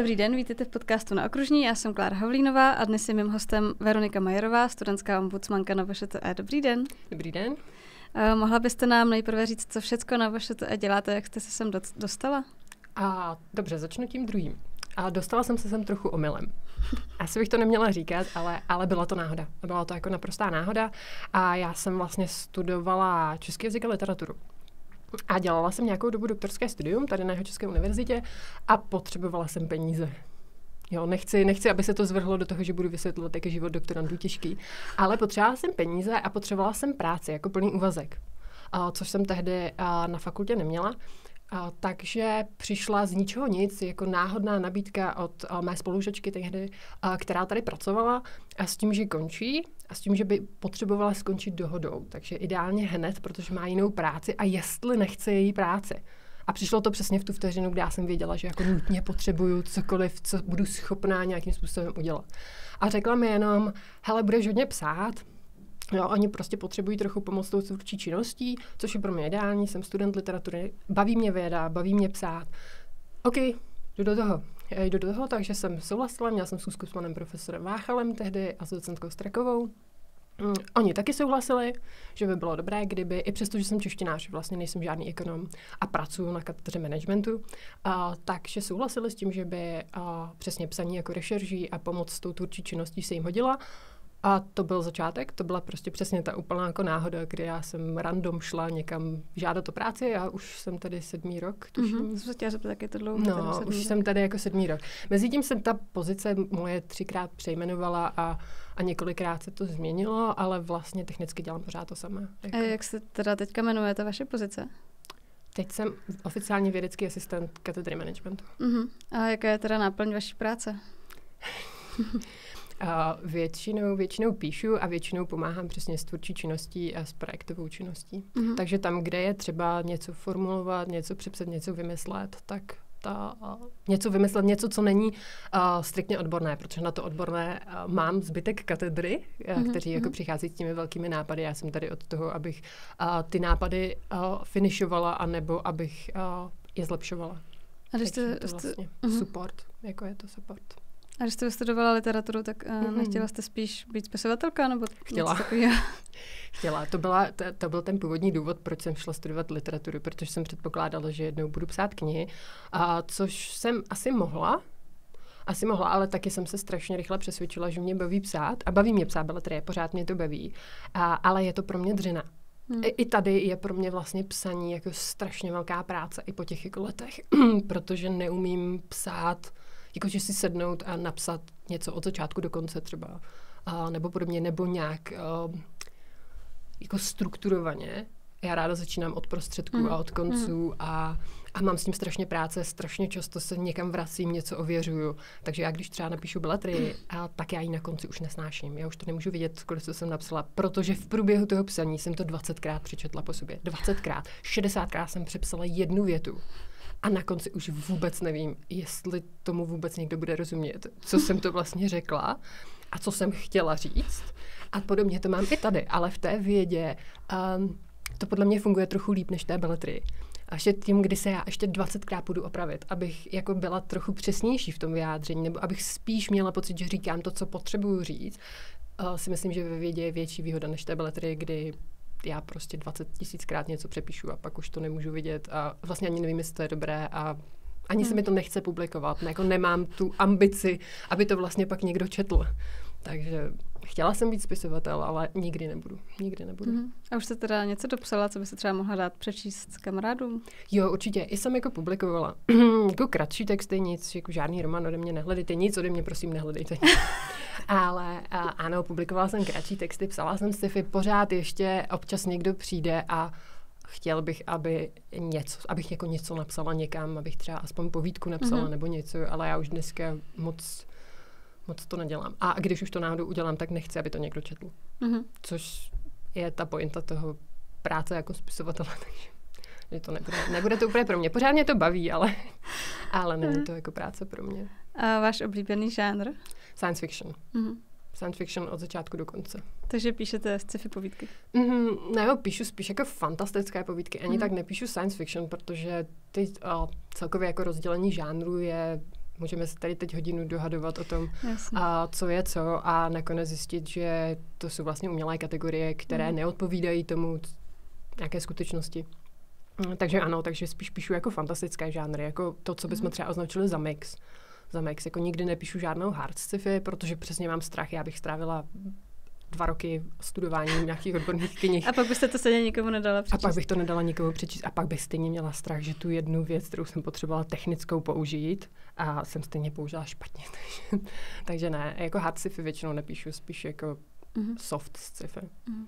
Dobrý den, vítejte v podcastu na Okružní. Já jsem Klára Havlínová a dnes je mým hostem Veronika Majerová, studentská ombudsmanka na VŠTE. Dobrý den. Dobrý den. Uh, mohla byste nám nejprve říct, co všechno na VŠTE děláte, jak jste se sem dostala? A dobře, začnu tím druhým. A dostala jsem se sem trochu omylem. Asi bych to neměla říkat, ale, ale byla to náhoda. Byla to jako naprostá náhoda. A já jsem vlastně studovala český jazyk a literaturu. A dělala jsem nějakou dobu doktorské studium tady na České univerzitě a potřebovala jsem peníze. Jo, nechci, nechci, aby se to zvrhlo do toho, že budu vysvětlovat, jak je život doktorantů těžký. Ale potřebovala jsem peníze a potřebovala jsem práci jako plný úvazek. Což jsem tehdy na fakultě neměla. Takže přišla z ničeho nic, jako náhodná nabídka od a, mé spolužačky tehdy, a, která tady pracovala a s tím, že končí a s tím, že by potřebovala skončit dohodou. Takže ideálně hned, protože má jinou práci a jestli nechce její práci. A přišlo to přesně v tu vteřinu, kdy já jsem věděla, že jako nutně potřebuju cokoliv, co budu schopná nějakým způsobem udělat. A řekla mi jenom, hele, budeš hodně psát, Jo, oni prostě potřebují trochu pomoc tou tvůrčí činností, což je pro mě ideální, jsem student literatury, baví mě věda, baví mě psát. OK, jdu do toho. Já jdu do toho, takže jsem souhlasila, měla jsem schůzku s panem profesorem Váchalem tehdy a s docentkou Strakovou. Mm, oni taky souhlasili, že by bylo dobré, kdyby, i přesto, že jsem češtinář, vlastně nejsem žádný ekonom a pracuji na katedře managementu, a, takže souhlasili s tím, že by a, přesně psaní jako rešerží a pomoc s tou tvůrčí činností se jim hodila. A to byl začátek, to byla prostě přesně ta úplná jako náhoda, kdy já jsem random šla někam žádat o práci, já už jsem tady sedmý rok, tuším. Mm-hmm. Jsem se chtěla zeptat, jak je to dlouho. No, už rok. jsem tady jako sedmý rok. Mezitím jsem ta pozice moje třikrát přejmenovala a, a několikrát se to změnilo, ale vlastně technicky dělám pořád to samé. Jako. A jak se teda teďka jmenuje ta vaše pozice? Teď jsem oficiálně vědecký asistent katedry managementu. Uh-huh. A jaká je teda náplň vaší práce? Uh, většinou, většinou píšu a většinou pomáhám přesně s tvůrčí činností a s projektovou činností. Uh-huh. Takže tam, kde je třeba něco formulovat, něco přepsat, něco vymyslet, tak ta, uh, něco vymyslet, něco, co není uh, striktně odborné, protože na to odborné uh, mám zbytek katedry, uh, mm-hmm. kteří jako mhm. přichází s těmi velkými nápady. Já jsem tady od toho, abych uh, ty nápady uh, finišovala, anebo abych uh, je zlepšovala. A když jste, to vlastně jste, uh-huh. support, jako je to support. A když jste vystudovala literaturu, tak uh, mm-hmm. nechtěla jste spíš být spisovatelka? Nebo Chtěla. Chtěla. To, byla, to, to byl ten původní důvod, proč jsem šla studovat literaturu, protože jsem předpokládala, že jednou budu psát knihy, a což jsem asi mohla, asi mohla, ale taky jsem se strašně rychle přesvědčila, že mě baví psát. A baví mě psát beletrie, pořád mě to baví. A, ale je to pro mě dřina. Hmm. I, I tady je pro mě vlastně psaní jako strašně velká práce i po těch jako letech, protože neumím psát jakože si sednout a napsat něco od začátku do konce třeba, a, nebo podobně, nebo nějak uh, jako strukturovaně. Já ráda začínám od prostředků mm. a od konců mm. a, a mám s tím strašně práce, strašně často se někam vracím, něco ověřuju. Takže já když třeba napíšu beletry, a tak já ji na konci už nesnáším. Já už to nemůžu vidět, kolik co jsem napsala, protože v průběhu toho psaní jsem to 20krát přečetla po sobě. 20krát. 60krát jsem přepsala jednu větu a na konci už vůbec nevím, jestli tomu vůbec někdo bude rozumět, co jsem to vlastně řekla a co jsem chtěla říct. A podobně to mám i tady, ale v té vědě um, to podle mě funguje trochu líp než té beletry. A ještě tím, kdy se já ještě 20krát budu opravit, abych jako byla trochu přesnější v tom vyjádření, nebo abych spíš měla pocit, že říkám to, co potřebuju říct, uh, si myslím, že ve vědě je větší výhoda než té beletry, kdy já prostě 20 tisíckrát něco přepíšu a pak už to nemůžu vidět a vlastně ani nevím, jestli to je dobré a ani hmm. se mi to nechce publikovat. Ne, jako nemám tu ambici, aby to vlastně pak někdo četl. Takže chtěla jsem být spisovatel, ale nikdy nebudu. Nikdy nebudu. Mm-hmm. A už jste teda něco dopsala, co by se třeba mohla dát přečíst s kamarádům? Jo, určitě. I jsem jako publikovala. jako kratší texty, nic, jako žádný román ode mě nehledejte, nic ode mě prosím nehledejte. ale a, ano, publikovala jsem kratší texty, psala jsem sci-fi, pořád ještě občas někdo přijde a chtěl bych, aby něco, abych jako něco napsala někam, abych třeba aspoň povídku napsala mm-hmm. nebo něco, ale já už dneska moc moc to nedělám. A když už to náhodou udělám, tak nechci, aby to někdo četl. Mm-hmm. Což je ta pointa toho práce jako spisovatele. Takže to nebude, nebude to úplně pro mě. Pořád mě to baví, ale, ale není mhm. to jako práce pro mě. A váš oblíbený žánr? Science fiction. Mm-hmm. Science fiction od začátku do konce. Takže píšete sci-fi povídky? Mm-hmm, ne, jo, píšu spíš jako fantastické povídky. Ani mm-hmm. tak nepíšu science fiction, protože ty uh, celkově jako rozdělení žánru je můžeme se tady teď hodinu dohadovat o tom, a co je co a nakonec zjistit, že to jsou vlastně umělé kategorie, které mm. neodpovídají tomu nějaké skutečnosti. Takže ano, takže spíš píšu jako fantastické žánry, jako to, co bychom mm. třeba označili za mix. Za mix, jako nikdy nepíšu žádnou hard sci-fi, protože přesně mám strach, já bych strávila dva roky studování nějakých odborných knih. A pak byste to stejně nikomu nedala přečíst. A pak bych to nedala nikomu přečíst. A pak bych stejně měla strach, že tu jednu věc, kterou jsem potřebovala technickou použít, a jsem stejně použila špatně. Takže, takže ne, jako hard sci-fi většinou nepíšu, spíš jako mm-hmm. soft sci-fi. Mm-hmm.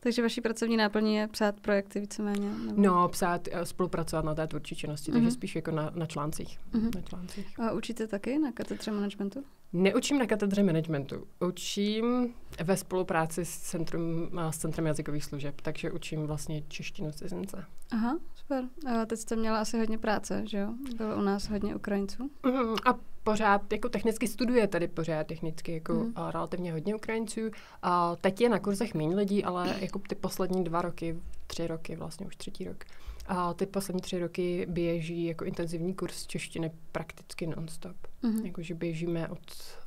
Takže vaší pracovní náplní je psát projekty víceméně? Nebo? No, psát, eh, spolupracovat na té tvůrčí činnosti, mm-hmm. takže mhm. spíš jako na, na článcích. Mm-hmm. Na článcích. A učíte taky na katedře managementu? Neučím na katedře managementu. Učím ve spolupráci s Centrum, s Centrem jazykových služeb, takže učím vlastně češtinu cizince. Aha, super. A teď jste měla asi hodně práce, že jo? Bylo u nás hodně Ukrajinců. Mm, a pořád jako technicky studuje tady pořád technicky jako mm. a relativně hodně Ukrajinců. A teď je na kurzech méně lidí, ale jako ty poslední dva roky, tři roky, vlastně už třetí rok, a ty poslední tři roky běží jako intenzivní kurz češtiny prakticky nonstop. Mm-hmm. Jakože běžíme od,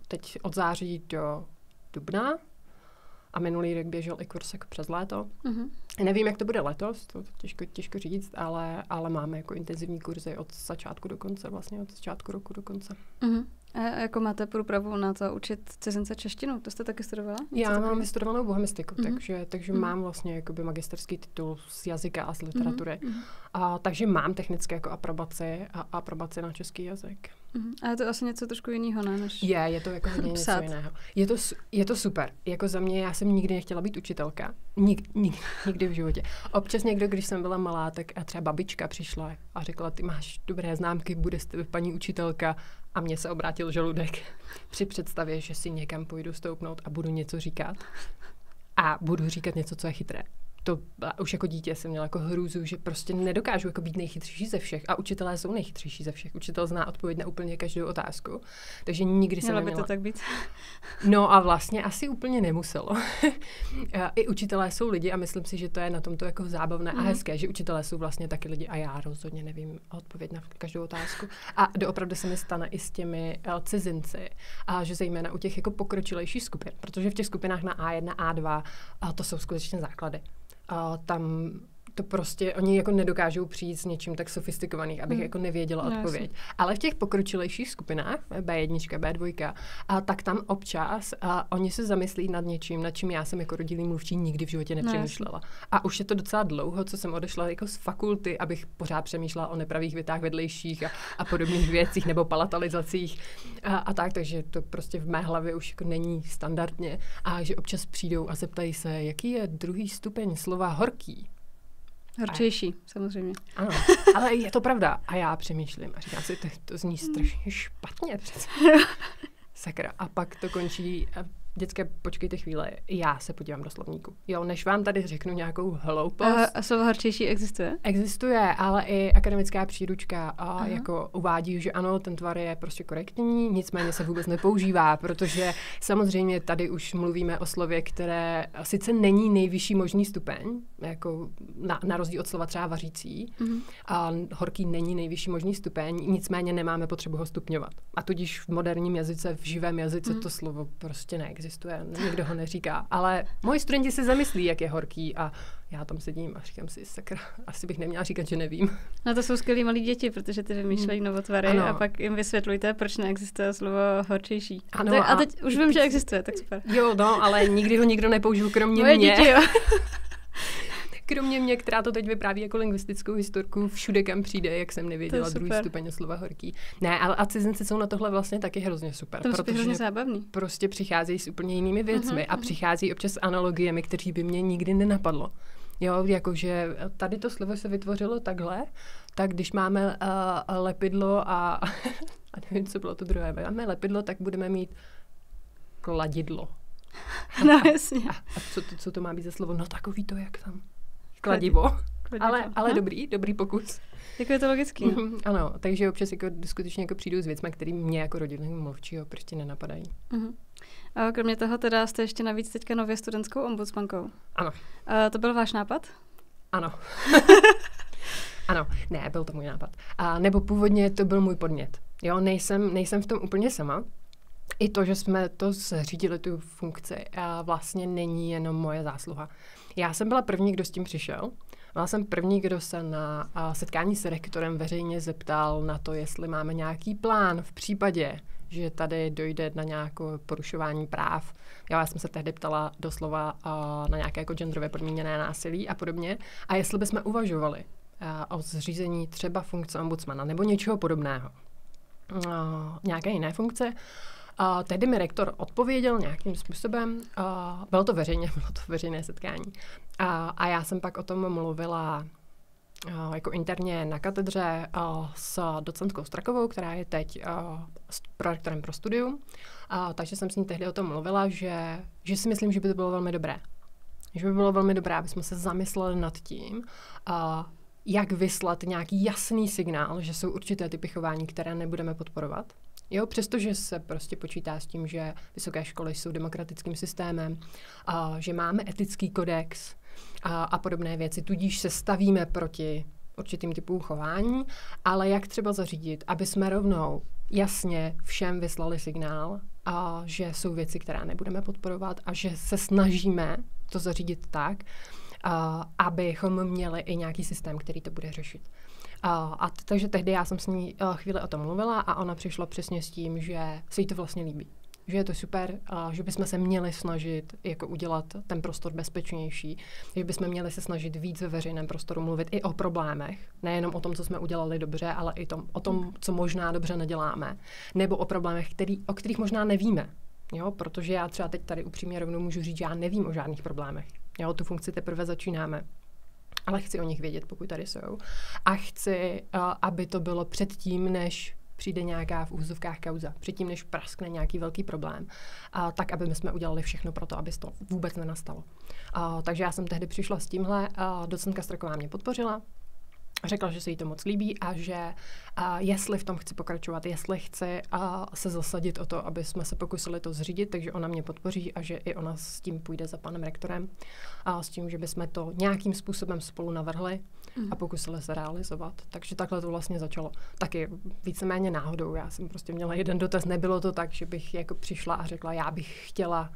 teď od září do dubna a minulý rok běžel i kurz jako přes léto. Mm-hmm. Nevím, jak to bude letos, to těžko, těžko říct, ale, ale máme jako intenzivní kurzy od začátku do konce, vlastně od začátku roku do konce. Mm-hmm. A jako máte průpravu na to učit cizince češtinu? To jste taky studovala? Já mám vystudovanou bohemistiku, mm-hmm. takže, takže mm-hmm. mám vlastně jakoby magisterský titul z jazyka a z literatury. Mm-hmm. A, takže mám technické jako aprobaci a aprobaci na český jazyk. Mm-hmm. A je to asi něco trošku jiného, ne? Než je, je to jako hodně něco jiného. Je to, je to super. Jako za mě, já jsem nikdy nechtěla být učitelka. Nik, nik, nikdy v životě. Občas někdo, když jsem byla malá, tak a třeba babička přišla a řekla, ty máš dobré známky, bude z tebe paní učitelka. A mně se obrátil žaludek při představě, že si někam půjdu stoupnout a budu něco říkat. A budu říkat něco, co je chytré to už jako dítě jsem měla jako hrůzu, že prostě nedokážu jako být nejchytřejší ze všech. A učitelé jsou nejchytřejší ze všech. Učitel zná odpověď na úplně každou otázku. Takže nikdy jsem neměla... by to tak být? No a vlastně asi úplně nemuselo. I učitelé jsou lidi a myslím si, že to je na tomto jako zábavné mm. a mhm. hezké, že učitelé jsou vlastně taky lidi a já rozhodně nevím odpověď na každou otázku. A doopravdy se mi stane i s těmi uh, cizinci. A že zejména u těch jako pokročilejších skupin, protože v těch skupinách na A1, A2 a to jsou skutečně základy a tam to prostě, oni jako nedokážou přijít s něčím tak sofistikovaných, abych hmm. jako nevěděla no, odpověď. Jasně. Ale v těch pokročilejších skupinách, B1, B2, a tak tam občas a oni se zamyslí nad něčím, nad čím já jsem jako rodilý mluvčí nikdy v životě no, nepřemýšlela. No, a už je to docela dlouho, co jsem odešla jako z fakulty, abych pořád přemýšlela o nepravých větách vedlejších a, a podobných věcích nebo palatalizacích a, a tak, takže to prostě v mé hlavě už jako není standardně. A že občas přijdou a zeptají se, jaký je druhý stupeň slova horký. Horčejší, a... samozřejmě. Ano, ale je to pravda. A já přemýšlím a říkám si, to, to zní strašně špatně přece. Sakra. A pak to končí dětské, počkejte chvíle, já se podívám do slovníku. Jo, než vám tady řeknu nějakou hloupost. A, a slovo horčejší existuje? Existuje, ale i akademická příručka a Aha. jako uvádí, že ano, ten tvar je prostě korektní, nicméně se vůbec nepoužívá, protože samozřejmě tady už mluvíme o slově, které sice není nejvyšší možný stupeň, jako na, na rozdíl od slova třeba vařící, uh-huh. a horký není nejvyšší možný stupeň, nicméně nemáme potřebu ho stupňovat. A tudíž v moderním jazyce, v živém jazyce uh-huh. to slovo prostě neexistuje neexistuje, nikdo ho neříká. Ale moji studenti si zamyslí, jak je horký a já tam sedím a říkám si, sakra, asi bych neměla říkat, že nevím. No to jsou skvělí malí děti, protože ty vymýšlejí hmm. novotvary ano. a pak jim vysvětlujte, proč neexistuje slovo horčejší. Ano, a, a teď už vím, že existuje, tak super. Jo, no, ale nikdy ho nikdo nepoužil, kromě Moje mě. Děti, jo. Kromě mě, která to teď vypráví jako lingvistickou historku, všude kam přijde, jak jsem nevěděla druhý stupeň slova horký. Ne, ale a cizinci jsou na tohle vlastně taky hrozně super. To protože hrozně zábavný. Prostě přicházejí s úplně jinými věcmi uh-huh, a přichází občas s analogiemi, kteří by mě nikdy nenapadlo. Jo, jakože tady to slovo se vytvořilo takhle, tak když máme uh, lepidlo a, a nevím, co bylo to druhé, máme lepidlo, tak budeme mít kladidlo. No jasně. A, a co, to, co to má být za slovo? No takový to, jak tam kladivo. kladivo. Ale, ale dobrý, dobrý pokus. Jako je to logický. Mm-hmm, ano, takže občas jako skutečně jako přijdu s věcmi, které mě jako rodinného mluvčího prostě nenapadají. Mm-hmm. A kromě toho teda jste ještě navíc teďka nově studentskou ombudsmankou. Ano. A to byl váš nápad? Ano. ano, ne, byl to můj nápad. A nebo původně to byl můj podnět. Jo, nejsem, nejsem v tom úplně sama. I to, že jsme to zřídili, tu funkci, vlastně není jenom moje zásluha. Já jsem byla první, kdo s tím přišel. Byla jsem první, kdo se na setkání s rektorem veřejně zeptal na to, jestli máme nějaký plán v případě, že tady dojde na nějaké porušování práv. Já jsem se tehdy ptala doslova na nějaké jako genderově podmíněné násilí a podobně. A jestli bychom uvažovali o zřízení třeba funkce ombudsmana nebo něčeho podobného. Nějaké jiné funkce. A tehdy mi rektor odpověděl nějakým způsobem. A bylo to veřejně, bylo to veřejné setkání. A, a já jsem pak o tom mluvila jako interně na katedře s docentkou Strakovou, která je teď projektorem pro studium. Takže jsem s ní tehdy o tom mluvila, že, že si myslím, že by to bylo velmi dobré. Že by bylo velmi dobré, aby jsme se zamysleli nad tím, jak vyslat nějaký jasný signál, že jsou určité typy chování, které nebudeme podporovat. Jo, přestože se prostě počítá s tím, že vysoké školy jsou demokratickým systémem, a že máme etický kodex a, a podobné věci, tudíž se stavíme proti určitým typům chování, ale jak třeba zařídit, aby jsme rovnou jasně všem vyslali signál, a že jsou věci, které nebudeme podporovat a že se snažíme to zařídit tak, a, abychom měli i nějaký systém, který to bude řešit. A, a takže tehdy já jsem s ní uh, chvíli o tom mluvila a ona přišla přesně s tím, že se jí to vlastně líbí. Že je to super, a že bychom se měli snažit jako udělat ten prostor bezpečnější, že bychom měli se snažit víc ve veřejném prostoru mluvit i o problémech, nejenom o tom, co jsme udělali dobře, ale i tom, o tom, co možná dobře neděláme, nebo o problémech, který, o kterých možná nevíme. Jo, protože já třeba teď tady upřímně rovnou můžu říct, že já nevím o žádných problémech. Jo, tu funkci teprve začínáme ale chci o nich vědět, pokud tady jsou. A chci, uh, aby to bylo předtím, než přijde nějaká v úzovkách kauza, předtím, než praskne nějaký velký problém, a tak, aby jsme udělali všechno pro to, aby to vůbec nenastalo. A, takže já jsem tehdy přišla s tímhle, a docentka Straková mě podpořila, řekla, že se jí to moc líbí a že a jestli v tom chci pokračovat, jestli chci a se zasadit o to, aby jsme se pokusili to zřídit, takže ona mě podpoří a že i ona s tím půjde za panem rektorem a s tím, že bychom to nějakým způsobem spolu navrhli mm. a pokusili se realizovat. Takže takhle to vlastně začalo. Taky víceméně náhodou. Já jsem prostě měla jeden dotaz. Nebylo to tak, že bych jako přišla a řekla, já bych chtěla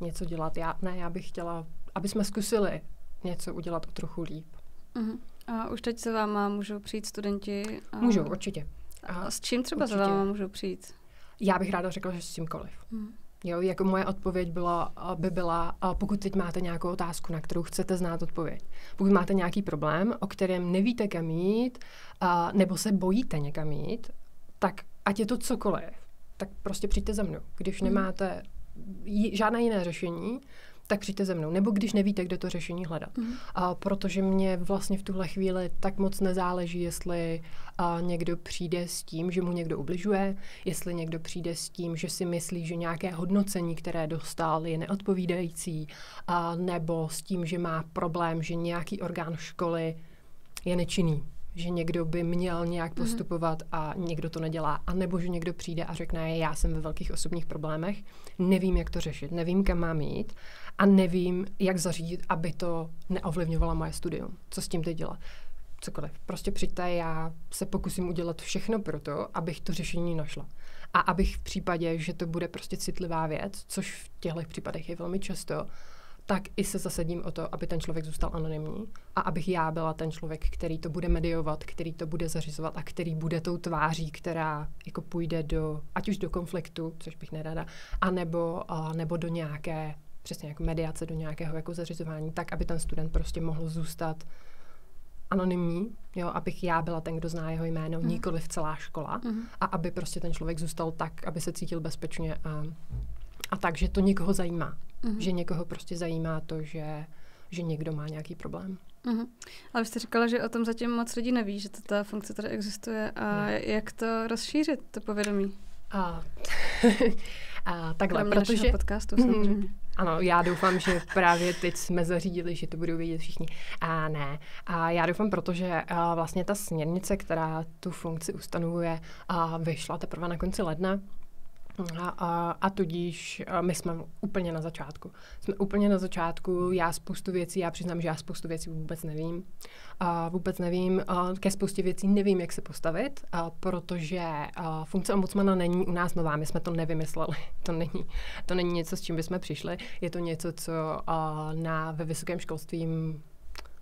něco dělat. Já, ne, já bych chtěla, aby jsme zkusili něco udělat o trochu líp. Mm. A už teď se váma můžou přijít studenti? A... Můžou, určitě. A s čím třeba určitě. za váma můžou přijít? Já bych ráda řekla, že s čímkoliv. Hmm. Jo, jako moje odpověď byla, by byla, pokud teď máte nějakou otázku, na kterou chcete znát odpověď, pokud máte nějaký problém, o kterém nevíte kam jít, a, nebo se bojíte někam jít, tak ať je to cokoliv, tak prostě přijďte za mnou. Když hmm. nemáte žádné jiné řešení, tak přijďte ze mnou. Nebo když nevíte, kde to řešení hledat. Mm. A protože mě vlastně v tuhle chvíli tak moc nezáleží, jestli a někdo přijde s tím, že mu někdo ubližuje, jestli někdo přijde s tím, že si myslí, že nějaké hodnocení, které dostal, je neodpovídající, a nebo s tím, že má problém, že nějaký orgán školy je nečinný že někdo by měl nějak mhm. postupovat a někdo to nedělá. A nebo že někdo přijde a řekne, já jsem ve velkých osobních problémech, nevím, jak to řešit, nevím, kam mám jít a nevím, jak zařídit, aby to neovlivňovalo moje studium. Co s tím teď dělat? Cokoliv. Prostě přijďte, já se pokusím udělat všechno pro to, abych to řešení našla. A abych v případě, že to bude prostě citlivá věc, což v těchto případech je velmi často, tak i se zasadím o to, aby ten člověk zůstal anonymní a abych já byla ten člověk, který to bude mediovat, který to bude zařizovat a který bude tou tváří, která jako půjde do, ať už do konfliktu, což bych nerada, anebo, a nebo do nějaké, přesně jako mediace, do nějakého jako zařizování, tak, aby ten student prostě mohl zůstat anonymní, jo, abych já byla ten, kdo zná jeho jméno, mm. nikoli v celá škola mm. a aby prostě ten člověk zůstal tak, aby se cítil bezpečně a, a tak, že to někoho zajímá. Mm-hmm. Že někoho prostě zajímá to, že, že někdo má nějaký problém. Mm-hmm. Ale vy jste říkala, že o tom zatím moc lidí neví, že to, ta funkce tady existuje. A ne. jak to rozšířit, to povědomí? A, a takhle, Kromě protože... podcastu samozřejmě. Mm, ano, já doufám, že právě teď jsme zařídili, že to budou vědět všichni. A ne. A já doufám, protože a vlastně ta směrnice, která tu funkci ustanovuje, a vyšla teprve na konci ledna, A, a, a tudíž a my jsme úplně na začátku. Jsme úplně na začátku, já spoustu věcí, já přiznám, že já spoustu věcí vůbec nevím. A vůbec nevím, a ke spoustě věcí nevím, jak se postavit, a protože a funkce ombudsmana není u nás nová, my jsme to nevymysleli. To není, to není něco, s čím bychom přišli. Je to něco, co a, na, ve vysokém školství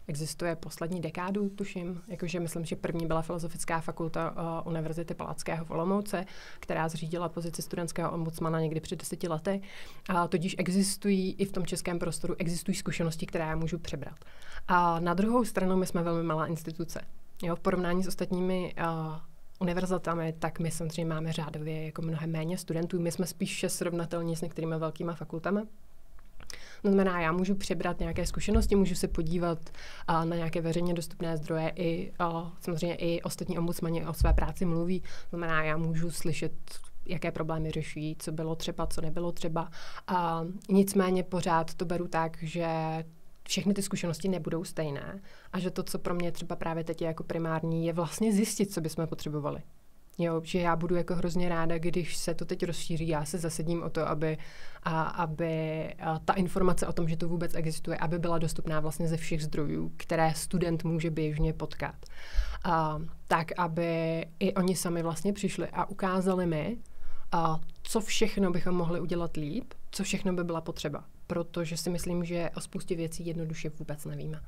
existuje poslední dekádu, tuším. Jakože myslím, že první byla Filozofická fakulta uh, Univerzity Palackého v Olomouce, která zřídila pozici studentského ombudsmana někdy před deseti lety. A tudíž existují i v tom českém prostoru existují zkušenosti, které já můžu přebrat. A na druhou stranu my jsme velmi malá instituce. Jo, v porovnání s ostatními uh, univerzitami, tak my samozřejmě máme řádově jako mnohem méně studentů. My jsme spíše srovnatelní s některými velkými fakultami. To znamená, já můžu přebrat nějaké zkušenosti, můžu se podívat a, na nějaké veřejně dostupné zdroje i a, samozřejmě i ostatní ombudsmani o své práci mluví. To znamená, já můžu slyšet jaké problémy řeší, co bylo třeba, co nebylo třeba. A nicméně pořád to beru tak, že všechny ty zkušenosti nebudou stejné a že to, co pro mě třeba právě teď je jako primární, je vlastně zjistit, co bychom potřebovali. Jo, že já budu jako hrozně ráda, když se to teď rozšíří. Já se zasedím o to, aby, a, aby a ta informace o tom, že to vůbec existuje, aby byla dostupná vlastně ze všech zdrojů, které student může běžně potkat. A, tak, aby i oni sami vlastně přišli a ukázali mi, a co všechno bychom mohli udělat líp, co všechno by byla potřeba. Protože si myslím, že o spoustě věcí jednoduše vůbec nevíme.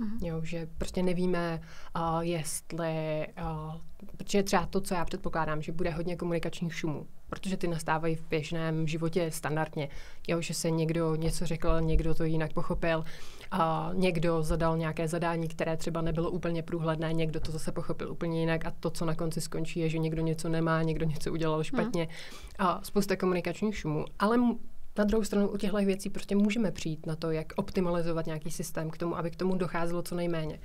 Mm-hmm. Jo, že prostě nevíme, uh, jestli, uh, protože třeba to, co já předpokládám, že bude hodně komunikačních šumů, protože ty nastávají v běžném životě standardně. Jo, že se někdo něco řekl, někdo to jinak pochopil, a někdo zadal nějaké zadání, které třeba nebylo úplně průhledné, někdo to zase pochopil úplně jinak a to, co na konci skončí, je, že někdo něco nemá, někdo něco udělal špatně. Mm. A spousta komunikačních šumů. Ale na druhou stranu u těchto věcí prostě můžeme přijít na to, jak optimalizovat nějaký systém k tomu, aby k tomu docházelo co nejméně.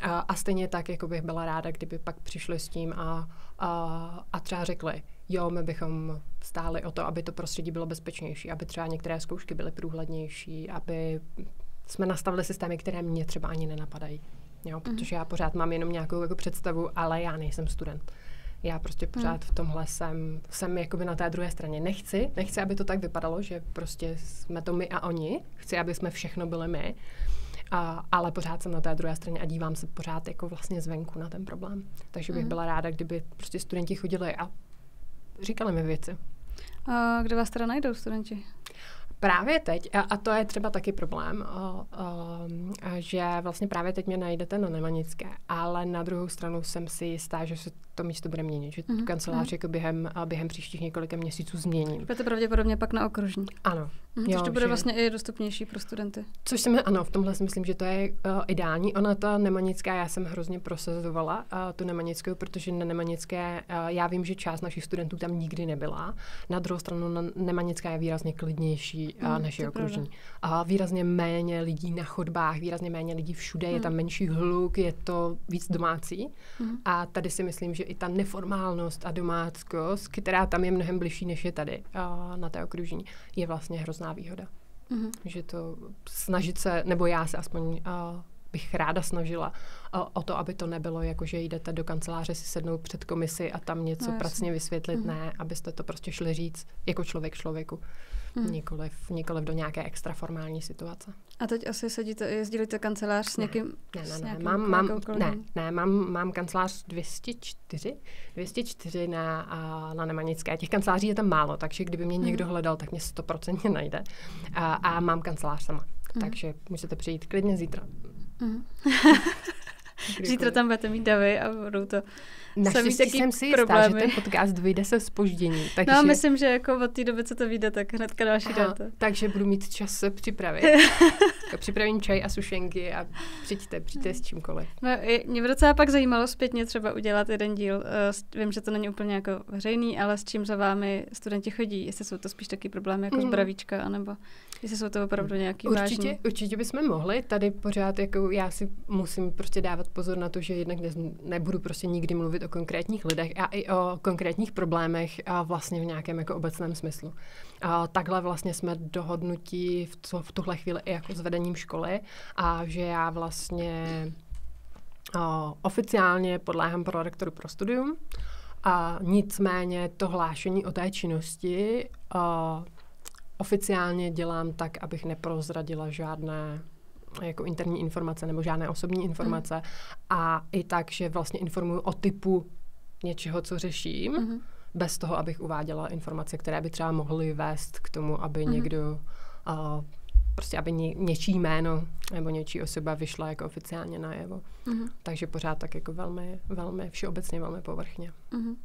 A, a stejně tak, jako bych byla ráda, kdyby pak přišli s tím a, a, a třeba řekli, jo, my bychom stáli o to, aby to prostředí bylo bezpečnější, aby třeba některé zkoušky byly průhlednější, aby jsme nastavili systémy, které mě třeba ani nenapadají. Jo, mhm. protože já pořád mám jenom nějakou jako představu, ale já nejsem student. Já prostě pořád hmm. v tomhle jsem, jsem jakoby na té druhé straně. Nechci, nechci, aby to tak vypadalo, že prostě jsme to my a oni. Chci, aby jsme všechno byli my. A, ale pořád jsem na té druhé straně a dívám se pořád jako vlastně zvenku na ten problém. Takže bych hmm. byla ráda, kdyby prostě studenti chodili a říkali mi věci. A kde vás teda najdou studenti? Právě teď, a, a to je třeba taky problém, o, o, že vlastně právě teď mě najdete na Nemanické, ale na druhou stranu jsem si jistá, že se to místo bude měnit, že mm-hmm. tu kancelář mm-hmm. jako během, během příštích několika měsíců změním. Bude to pravděpodobně pak na okružní. Ano. Mm, jo, to bude že... vlastně i dostupnější pro studenty. Což jsem, ano, v tomhle si myslím, že to je uh, ideální. Ona ta Nemanická, já jsem hrozně prosazovala uh, tu Nemanickou, protože na Nemanické, uh, já vím, že část našich studentů tam nikdy nebyla. Na druhou stranu na Nemanická je výrazně klidnější uh, mm, než je okružní. A výrazně méně lidí na chodbách, výrazně méně lidí všude, mm. je tam menší hluk, je to víc domácí. Mm. A tady si myslím, že i ta neformálnost a domáckost, která tam je mnohem bližší, než je tady a na té okružní, je vlastně hrozná výhoda. Mm-hmm. Že to snažit se, nebo já se aspoň a, bych ráda snažila a, o to, aby to nebylo jako, že jdete do kanceláře si sednout před komisi a tam něco no, pracně vysvětlit. Mm-hmm. Ne, abyste to prostě šli říct jako člověk člověku hmm. nikoliv, nikoliv do nějaké extra formální situace. A teď asi sedíte, jezdíte kancelář s někým? Ne, ne, ne, ne. Mám, mám, ne, ne mám, mám kancelář 204, 204 na, a, na Nemanické. Těch kanceláří je tam málo, takže kdyby mě hmm. někdo hledal, tak mě stoprocentně najde. A, a mám kancelář sama, hmm. takže můžete přijít klidně zítra. Hmm. Zítra tam budete mít davy a budou to Naštěstí jsem si jistá, problémy. že ten podcast vyjde se spoždění. Takže... No myslím, že jako od té doby, co to vyjde, tak hnedka další dáte. Takže budu mít čas se připravit. Připravím čaj a sušenky a přijďte, přijďte s čímkoliv. No, mě by docela pak zajímalo zpětně třeba udělat jeden díl. Uh, vím, že to není úplně jako veřejný, ale s čím za vámi studenti chodí? Jestli jsou to spíš taky problémy jako mm. zbravíčka, anebo jestli jsou to opravdu nějaký určitě, vážný. Určitě bychom mohli. Tady pořád jako já si musím prostě dávat pozor na to, že jednak ne, nebudu prostě nikdy mluvit o konkrétních lidech a i o konkrétních problémech a vlastně v nějakém jako obecném smyslu. A takhle vlastně jsme dohodnutí v, co, v tuhle chvíli i jako s vedením školy a že já vlastně o, oficiálně podléhám pro rektoru pro studium A nicméně to hlášení o té činnosti uh, oficiálně dělám tak, abych neprozradila žádné jako interní informace nebo žádné osobní informace mm. a i tak, že vlastně informuji o typu něčeho, co řeším, mm. bez toho, abych uváděla informace, které by třeba mohly vést k tomu, aby mm. někdo uh, prostě aby ně, něčí jméno nebo něčí osoba vyšla jako oficiálně najevo. Mm-hmm. Takže pořád tak jako velmi, velmi všeobecně, velmi povrchně. Mm-hmm.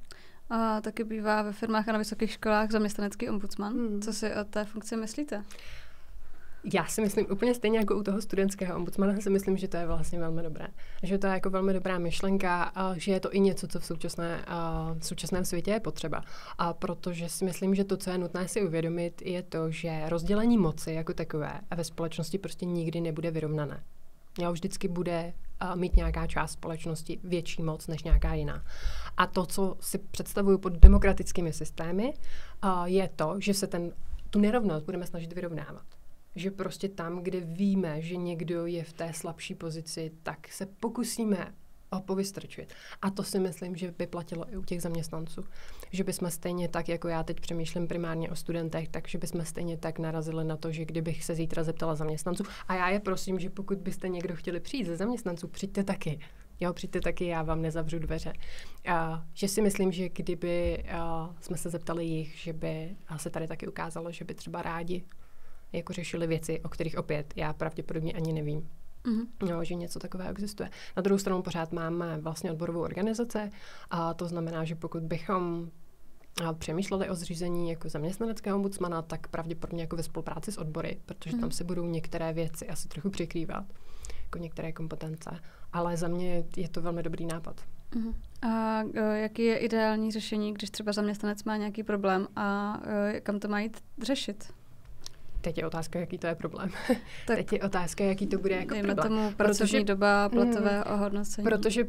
A taky bývá ve firmách a na vysokých školách zaměstnanecký ombudsman. Mm. Co si o té funkci myslíte? Já si myslím úplně stejně jako u toho studentského ombudsmana si myslím, že to je vlastně velmi dobré. Že to je jako velmi dobrá myšlenka, a že je to i něco, co v, současné, v současném světě je potřeba. A protože si myslím, že to, co je nutné si uvědomit, je to, že rozdělení moci jako takové ve společnosti prostě nikdy nebude vyrovnané. Jo, vždycky bude mít nějaká část společnosti větší moc než nějaká jiná. A to, co si představuju pod demokratickými systémy, je to, že se ten, tu nerovnost budeme snažit vyrovnávat že prostě tam, kde víme, že někdo je v té slabší pozici, tak se pokusíme ho povystrčit. A to si myslím, že by platilo i u těch zaměstnanců. Že bychom stejně tak, jako já teď přemýšlím primárně o studentech, takže bychom stejně tak narazili na to, že kdybych se zítra zeptala zaměstnanců, a já je prosím, že pokud byste někdo chtěli přijít ze zaměstnanců, přijďte taky. Jo, přijďte taky, já vám nezavřu dveře. A, že si myslím, že kdyby a, jsme se zeptali jich, že by se tady taky ukázalo, že by třeba rádi jako řešili věci, o kterých opět já pravděpodobně ani nevím. Mm-hmm. No, že něco takového existuje. Na druhou stranu pořád máme vlastně odborovou organizace a to znamená, že pokud bychom přemýšleli o zřízení jako zaměstnaneckého ombudsmana, tak pravděpodobně jako ve spolupráci s odbory, protože mm. tam se budou některé věci asi trochu překrývat, jako některé kompetence. Ale za mě je to velmi dobrý nápad. Mm. A e, jaký je ideální řešení, když třeba zaměstnanec má nějaký problém a e, kam to mají řešit? Teď je otázka, jaký to je problém. Tak Teď je otázka, jaký to bude jako problém. tomu pracovní protože, doba, platové mm, ohodnocení. Protože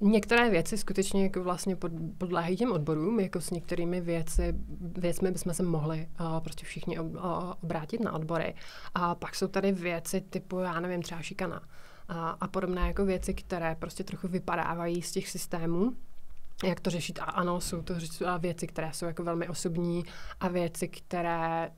některé věci skutečně jako vlastně pod, podléhají těm odborům, jako s některými věci, věcmi bychom se mohli uh, prostě všichni ob, uh, obrátit na odbory. A pak jsou tady věci typu, já nevím, třeba šikana a, a podobné jako věci, které prostě trochu vypadávají z těch systémů, jak to řešit. A ano, jsou to věci, které jsou jako velmi osobní a věci, které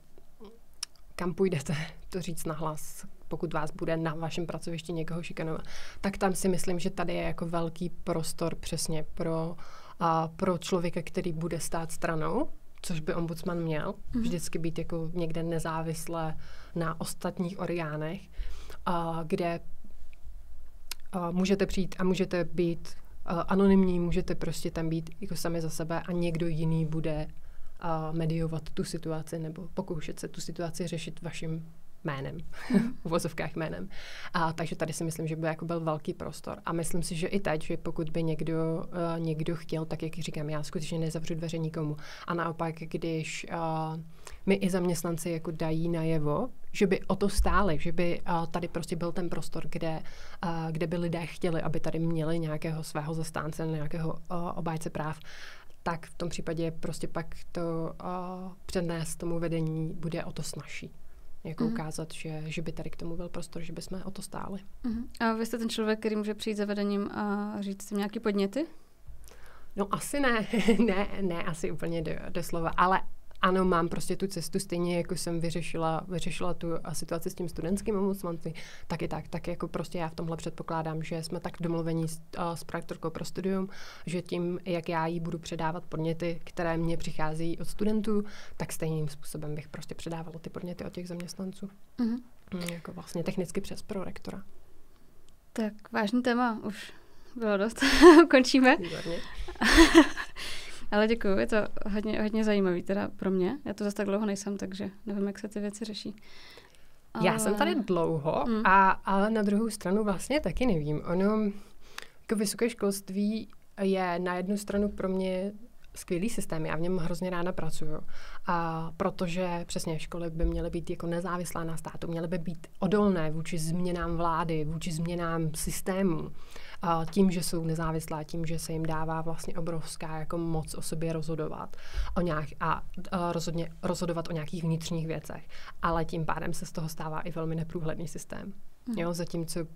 kam půjdete, to říct nahlas, pokud vás bude na vašem pracovišti někoho šikanovat, tak tam si myslím, že tady je jako velký prostor přesně pro, a, pro člověka, který bude stát stranou, což by ombudsman měl, mm-hmm. vždycky být jako někde nezávisle na ostatních orgánech, a, kde a, můžete přijít a můžete být anonymní, můžete prostě tam být jako sami za sebe a někdo jiný bude a mediovat tu situaci nebo pokoušet se tu situaci řešit vaším jménem, v vozovkách jménem. A, takže tady si myslím, že by jako byl velký prostor. A myslím si, že i teď, že pokud by někdo, uh, někdo chtěl, tak jak říkám, já skutečně nezavřu dveře nikomu. A naopak, když uh, my i zaměstnanci jako dají najevo, že by o to stáli, že by uh, tady prostě byl ten prostor, kde, uh, kde by lidé chtěli, aby tady měli nějakého svého zastánce, nějakého uh, obájce práv, tak v tom případě prostě pak to uh, přednést tomu vedení bude o to snažší. Jako mm. ukázat, že, že by tady k tomu byl prostor, že bychom o to stáli. Mm. A vy jste ten člověk, který může přijít za vedením a říct jim nějaké podněty? No asi ne, ne, ne asi úplně do, do slova, ale ano, mám prostě tu cestu stejně, jako jsem vyřešila, vyřešila tu situaci s tím studentským ombudsmanství, tak i tak, tak jako prostě já v tomhle předpokládám, že jsme tak domluvení s, uh, s projektorkou pro studium, že tím, jak já jí budu předávat podněty, které mě přicházejí od studentů, tak stejným způsobem bych prostě předávala ty podněty od těch zaměstnanců. Mm-hmm. Jako vlastně technicky přes prorektora. Tak vážný téma už bylo dost. Končíme. Ale děkuji, je to hodně, hodně zajímavý teda pro mě. Já to zase tak dlouho nejsem, takže nevím, jak se ty věci řeší. Ale... Já jsem tady dlouho, hmm. a, ale na druhou stranu vlastně taky nevím. Ono, jako vysoké školství je na jednu stranu pro mě skvělý systém, já v něm hrozně ráda pracuju. A protože přesně školy by měly být jako nezávislá na státu, měly by být odolné vůči změnám vlády, vůči změnám systému a tím, že jsou nezávislá, tím, že se jim dává vlastně obrovská jako moc o sobě rozhodovat o nějak, a, a rozhodně rozhodovat o nějakých vnitřních věcech. Ale tím pádem se z toho stává i velmi neprůhledný systém. Mm. Jo, zatímco uh,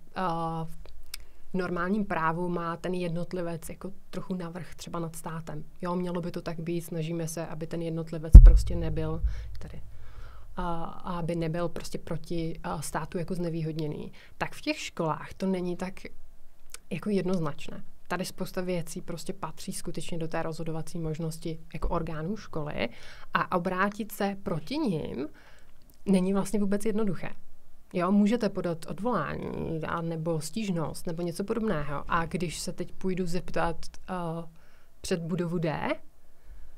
normálním právu má ten jednotlivec jako trochu navrh třeba nad státem. Jo, mělo by to tak být, snažíme se, aby ten jednotlivec prostě nebyl tady a, aby nebyl prostě proti státu jako znevýhodněný. Tak v těch školách to není tak jako jednoznačné. Tady spousta věcí prostě patří skutečně do té rozhodovací možnosti jako orgánů školy a obrátit se proti ním není vlastně vůbec jednoduché. Jo, můžete podat odvolání a nebo stížnost nebo něco podobného. A když se teď půjdu zeptat uh, před budovu D,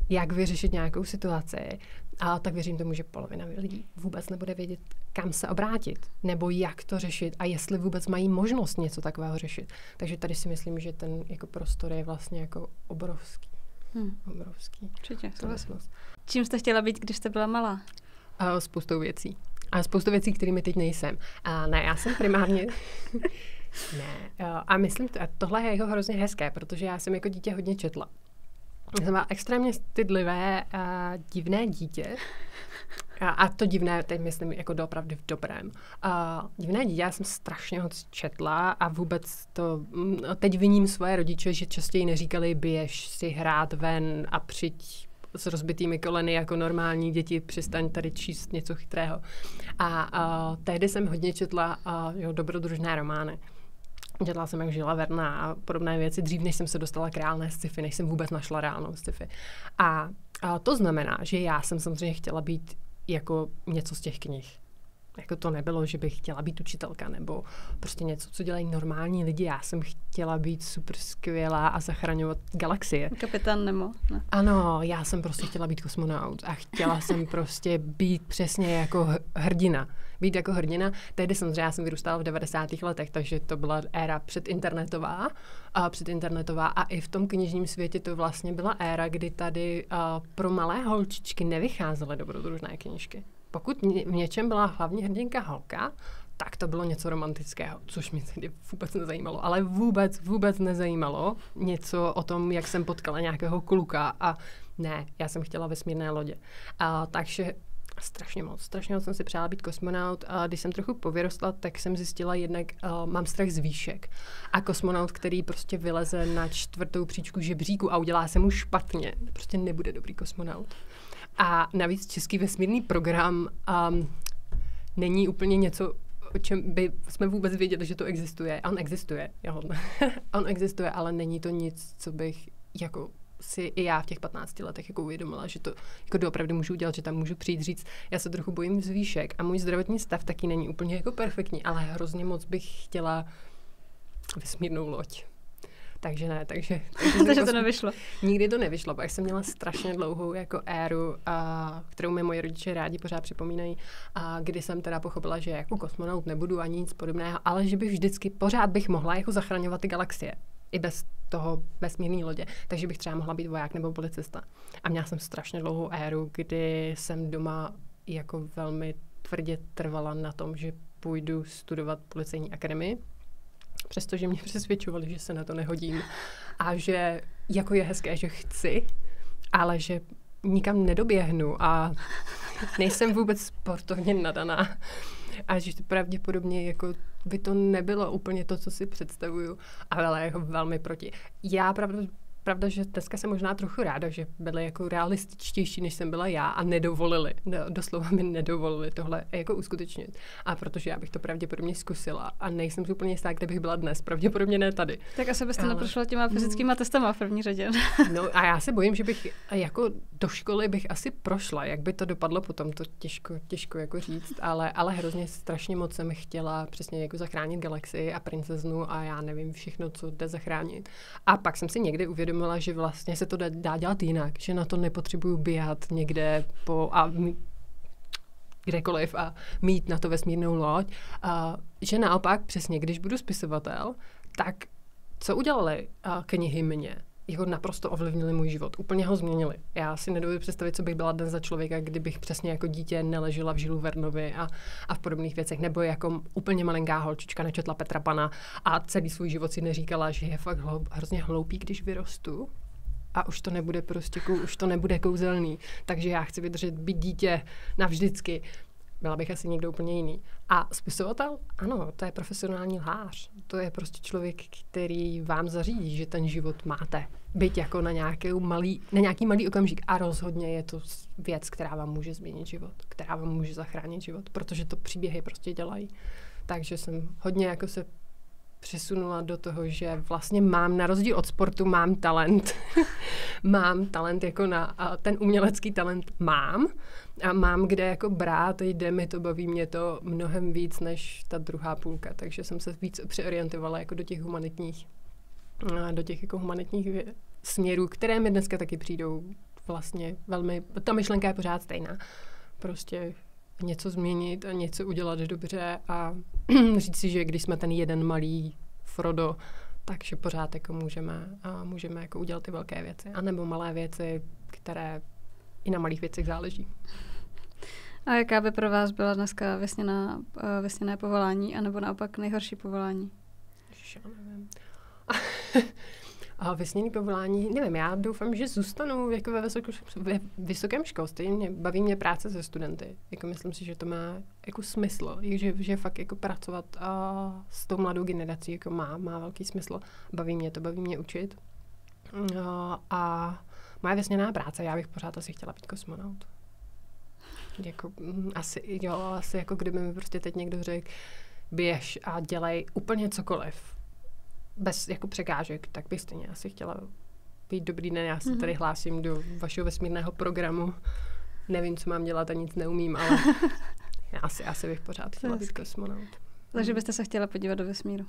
jak vyřešit nějakou situaci, a tak věřím tomu, že polovina lidí vůbec nebude vědět, kam se obrátit, nebo jak to řešit a jestli vůbec mají možnost něco takového řešit. Takže tady si myslím, že ten jako prostor je vlastně jako obrovský. Hmm. Obrovský. Určitě, Čím jste chtěla být, když jste byla malá? A spoustou věcí. A spoustu věcí, kterými teď nejsem. A ne, já jsem primárně... ne. A myslím, tohle je jako hrozně hezké, protože já jsem jako dítě hodně četla. Já jsem byla extrémně stydlivé a divné dítě. A, a to divné, teď myslím jako doopravdy v dobrém. A divné dítě, já jsem strašně moc četla a vůbec to, mm, teď viním svoje rodiče, že častěji neříkali běž si hrát ven a přijď s rozbitými koleny jako normální děti, přestaň tady číst něco chytrého. A, a tehdy jsem hodně četla a, jo, dobrodružné romány. Četla jsem, jak žila Verna a podobné věci, dřív než jsem se dostala k reálné sci-fi, než jsem vůbec našla reálnou sci-fi. A, a to znamená, že já jsem samozřejmě chtěla být jako něco z těch knih. Jako to nebylo, že bych chtěla být učitelka nebo prostě něco, co dělají normální lidi. Já jsem chtěla být super skvělá a zachraňovat galaxie. Kapitán Nemo. Ne. Ano, já jsem prostě chtěla být kosmonaut a chtěla jsem prostě být přesně jako hrdina. Být jako hrdina. Tehdy samozřejmě já jsem vyrůstala v 90. letech, takže to byla éra předinternetová. A předinternetová a i v tom knižním světě to vlastně byla éra, kdy tady a, pro malé holčičky nevycházely dobrodružné knižky pokud v něčem byla hlavní hrdinka holka, tak to bylo něco romantického, což mě tedy vůbec nezajímalo. Ale vůbec, vůbec nezajímalo něco o tom, jak jsem potkala nějakého kluka a ne, já jsem chtěla vesmírné lodě. A, takže strašně moc, strašně moc jsem si přála být kosmonaut a když jsem trochu povyrostla, tak jsem zjistila jednak, uh, mám strach z výšek. A kosmonaut, který prostě vyleze na čtvrtou příčku žebříku a udělá se mu špatně, prostě nebude dobrý kosmonaut. A navíc český vesmírný program um, není úplně něco, o čem by jsme vůbec věděli, že to existuje. On existuje, jo. On existuje, ale není to nic, co bych jako si i já v těch 15 letech jako uvědomila, že to jako doopravdy můžu udělat, že tam můžu přijít říct, já se trochu bojím z výšek a můj zdravotní stav taky není úplně jako perfektní, ale hrozně moc bych chtěla vesmírnou loď. Takže ne, takže... Takže, takže to nevyšlo. Nikdy to nevyšlo, pak jsem měla strašně dlouhou jako éru, a, kterou mi moji rodiče rádi pořád připomínají, a kdy jsem teda pochopila, že jako kosmonaut nebudu ani nic podobného, ale že bych vždycky pořád bych mohla jako zachraňovat ty galaxie. I bez toho vesmírné lodě. Takže bych třeba mohla být voják nebo policista. A měla jsem strašně dlouhou éru, kdy jsem doma jako velmi tvrdě trvala na tom, že půjdu studovat policejní akademii přestože mě přesvědčovali, že se na to nehodím a že jako je hezké, že chci, ale že nikam nedoběhnu a nejsem vůbec sportovně nadaná a že to pravděpodobně jako by to nebylo úplně to, co si představuju, ale jako velmi proti. Já pravda, pravda, že dneska jsem možná trochu ráda, že byly jako realističtější, než jsem byla já a nedovolili, no, doslova mi nedovolili tohle jako uskutečnit. A protože já bych to pravděpodobně zkusila a nejsem si úplně jistá, kde bych byla dnes, pravděpodobně ne tady. Tak asi byste Ale... neprošla těma fyzickýma mm. testama v první řadě. no a já se bojím, že bych jako do školy bych asi prošla, jak by to dopadlo potom, to těžko, těžko jako říct, ale, ale hrozně strašně moc jsem chtěla přesně jako zachránit galaxii a princeznu a já nevím všechno, co jde zachránit. A pak jsem si někdy uvědomila, uvědomila, že vlastně se to dá dělat jinak, že na to nepotřebuju běhat někde po a kdekoliv a mít na to vesmírnou loď. A že naopak, přesně, když budu spisovatel, tak co udělali knihy mě? Jako naprosto ovlivnili můj život. Úplně ho změnili. Já si nedovedu představit, co bych byla dnes za člověka, kdybych přesně jako dítě neležela v žilu Vernovi a, a v podobných věcech, nebo jako úplně malinká holčička nečetla Petra Pana a celý svůj život si neříkala, že je fakt hloup, hrozně hloupý, když vyrostu a už to nebude prostě, už to nebude kouzelný. Takže já chci vydržet být dítě navždycky byla bych asi někdo úplně jiný. A spisovatel, ano, to je profesionální lhář. To je prostě člověk, který vám zařídí, že ten život máte. Byť jako na, malý, na nějaký malý okamžik. A rozhodně je to věc, která vám může změnit život, která vám může zachránit život, protože to příběhy prostě dělají. Takže jsem hodně jako se přesunula do toho, že vlastně mám, na rozdíl od sportu, mám talent. mám talent jako na, a ten umělecký talent mám a mám kde jako brát, jde mi to, baví mě to mnohem víc než ta druhá půlka, takže jsem se víc přeorientovala jako do těch humanitních, do těch jako humanitních směrů, které mi dneska taky přijdou vlastně velmi, ta myšlenka je pořád stejná. Prostě něco změnit a něco udělat dobře a říct si, že když jsme ten jeden malý Frodo, takže pořád jako můžeme, a můžeme jako udělat ty velké věci. A nebo malé věci, které i na malých věcech záleží. A jaká by pro vás byla dneska vysněná, uh, vysněné povolání, anebo naopak nejhorší povolání? Ježiš, já nevím. A vysněný povolání, nevím, já doufám, že zůstanu jako ve, vysoko, ve vysokém školství. Mě, baví mě práce se studenty. Jako myslím si, že to má jako smysl, že, že fakt jako pracovat a s tou mladou generací jako má, má velký smysl. Baví mě to, baví mě učit. A, a moje vysněná práce, já bych pořád asi chtěla být kosmonaut. Jako, mm, asi, jo, asi jako kdyby mi prostě teď někdo řekl, běž a dělej úplně cokoliv bez jako překážek, tak bych stejně asi chtěla být dobrý den. Já se mm-hmm. tady hlásím do vašeho vesmírného programu. Nevím, co mám dělat a nic neumím, ale já asi, asi bych pořád chtěla být kosmonaut. Takže mhm. byste se chtěla podívat do vesmíru?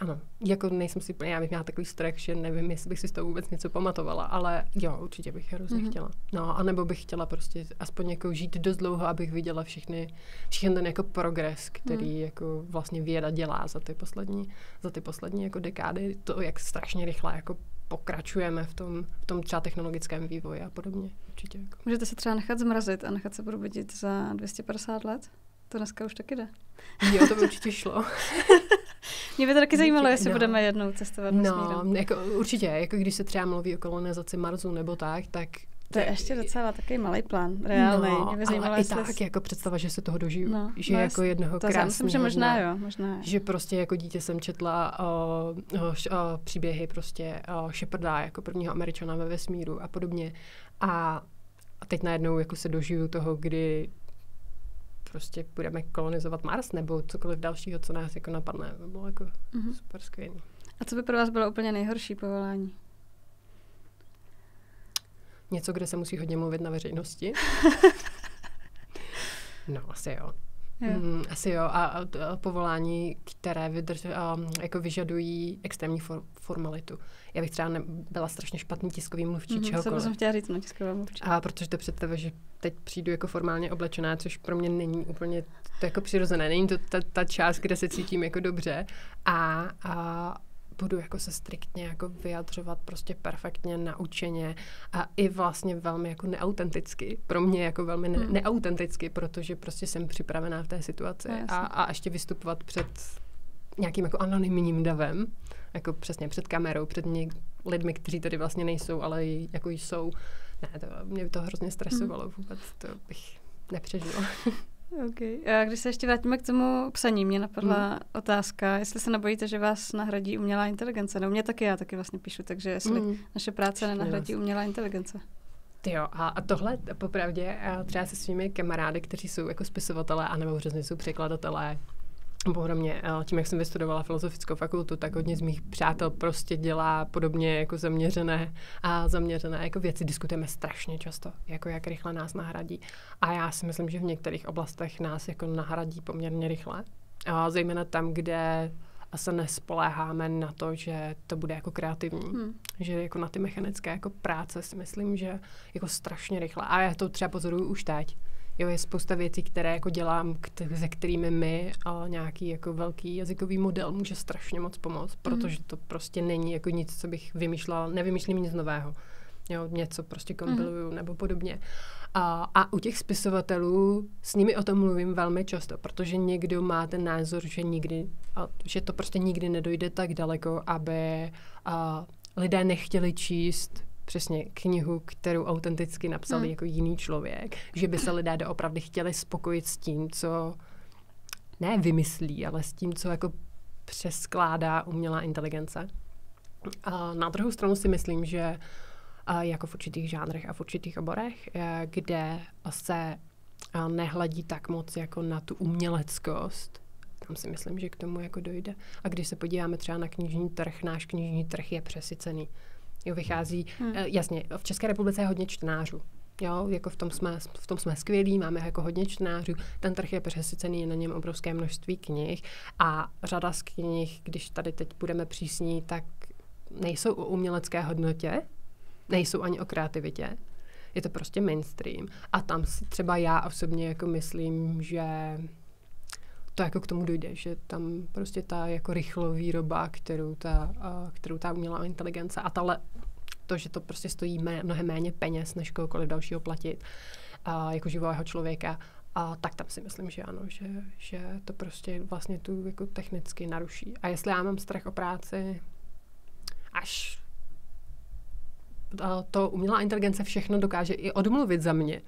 Ano, jako nejsem si já bych měla takový strach, že nevím, jestli bych si z toho vůbec něco pamatovala, ale jo, určitě bych hrozně mm-hmm. chtěla. No, anebo bych chtěla prostě aspoň jako žít dost dlouho, abych viděla všechny, všechny ten jako progres, který mm. jako vlastně věda dělá za ty poslední, za ty poslední jako dekády, to, jak strašně rychle jako pokračujeme v tom, v tom třeba technologickém vývoji a podobně. Určitě. Jako. Můžete se třeba nechat zmrazit a nechat se probudit za 250 let? To dneska už taky jde. Jo, to by určitě šlo. Mě by to taky zajímalo, jestli no. budeme jednou cestovat No, jako, určitě, jako když se třeba mluví o kolonizaci Marsu nebo tak, tak to je ještě docela takový malý plán, reálný. No, Mě by zajímalo, ale i tak jako představa, že se toho dožiju. No, že no, jako jednoho to myslím, že možná jo, možná Že prostě jako dítě jsem četla o, o, o, příběhy prostě o Sheparda jako prvního američana ve vesmíru a podobně. A, a teď najednou jako se dožiju toho, kdy prostě budeme kolonizovat Mars nebo cokoliv dalšího, co nás jako napadne. To bylo jako mm-hmm. super skvělé. A co by pro vás bylo úplně nejhorší povolání? Něco, kde se musí hodně mluvit na veřejnosti. no, asi jo. Mm, asi jo. A, a, a povolání, které vydrž, a, jako vyžadují extrémní for, formalitu. Já bych třeba ne, byla strašně špatný tiskový mluvčí mm, čehokoliv. Jsem chtěla říct, no, tisková mluvčí. A protože to představuje, že teď přijdu jako formálně oblečená, což pro mě není úplně to jako přirozené. Není to ta, ta část, kde se cítím jako dobře. A, a budu jako se striktně jako vyjadřovat prostě perfektně, naučeně a i vlastně velmi jako neautenticky. Pro mě jako velmi ne- hmm. neautenticky, protože prostě jsem připravená v té situaci no, a, a ještě vystupovat před nějakým jako anonymním davem, jako přesně před kamerou, před něk- lidmi, kteří tady vlastně nejsou, ale jako jsou. Ne, to, mě by to hrozně stresovalo hmm. vůbec, to bych nepřežila. Okay. A když se ještě vrátíme k tomu psaní, mě napadla hmm. otázka, jestli se nebojíte, že vás nahradí umělá inteligence. No mě taky, já taky vlastně píšu, takže jestli hmm. naše práce nenahradí umělá inteligence. Ty jo, a, a tohle popravdě třeba se svými kamarády, kteří jsou jako spisovatelé, anebo přesně jsou překladatelé, Podobně, tím, jak jsem vystudovala filozofickou fakultu, tak hodně z mých přátel prostě dělá podobně jako zaměřené a zaměřené jako věci. Diskutujeme strašně často, jako jak rychle nás nahradí. A já si myslím, že v některých oblastech nás jako nahradí poměrně rychle. A zejména tam, kde se nespoléháme na to, že to bude jako kreativní. Hmm. Že jako na ty mechanické jako práce si myslím, že jako strašně rychle. A já to třeba pozoruju už teď jo, je spousta věcí, které jako dělám, se kterými my a nějaký jako velký jazykový model může strašně moc pomoct, mhm. protože to prostě není jako nic, co bych vymýšlela, nevymýšlím nic nového. Jo, něco prostě kompiluju mm. nebo podobně. A, a u těch spisovatelů s nimi o tom mluvím velmi často, protože někdo má ten názor, že nikdy, a, že to prostě nikdy nedojde tak daleko, aby a, lidé nechtěli číst přesně knihu, kterou autenticky napsal hmm. jako jiný člověk, že by se lidé doopravdy chtěli spokojit s tím, co ne vymyslí, ale s tím, co jako přeskládá umělá inteligence. A na druhou stranu si myslím, že jako v určitých žánrech a v určitých oborech, eh, kde se nehledí tak moc jako na tu uměleckost, tam si myslím, že k tomu jako dojde. A když se podíváme třeba na knižní trh, náš knižní trh je přesycený. Jo, vychází, hmm. jasně, v České republice je hodně čtenářů. Jo, jako v tom jsme, v tom jsme skvělí, máme jako hodně čtenářů, ten trh je přesycený, je na něm obrovské množství knih a řada z knih, když tady teď budeme přísní, tak nejsou o umělecké hodnotě, nejsou ani o kreativitě, je to prostě mainstream. A tam si třeba já osobně jako myslím, že to jako k tomu dojde, že tam prostě ta jako rychlovýroba, kterou ta, kterou ta umělá inteligence a tahle, to, že to prostě stojí mé, mnohem méně peněz, než kohokoliv dalšího platit, uh, jako živého člověka, a tak tam si myslím, že ano, že, že to prostě vlastně tu jako technicky naruší. A jestli já mám strach o práci, až to umělá inteligence všechno dokáže i odmluvit za mě,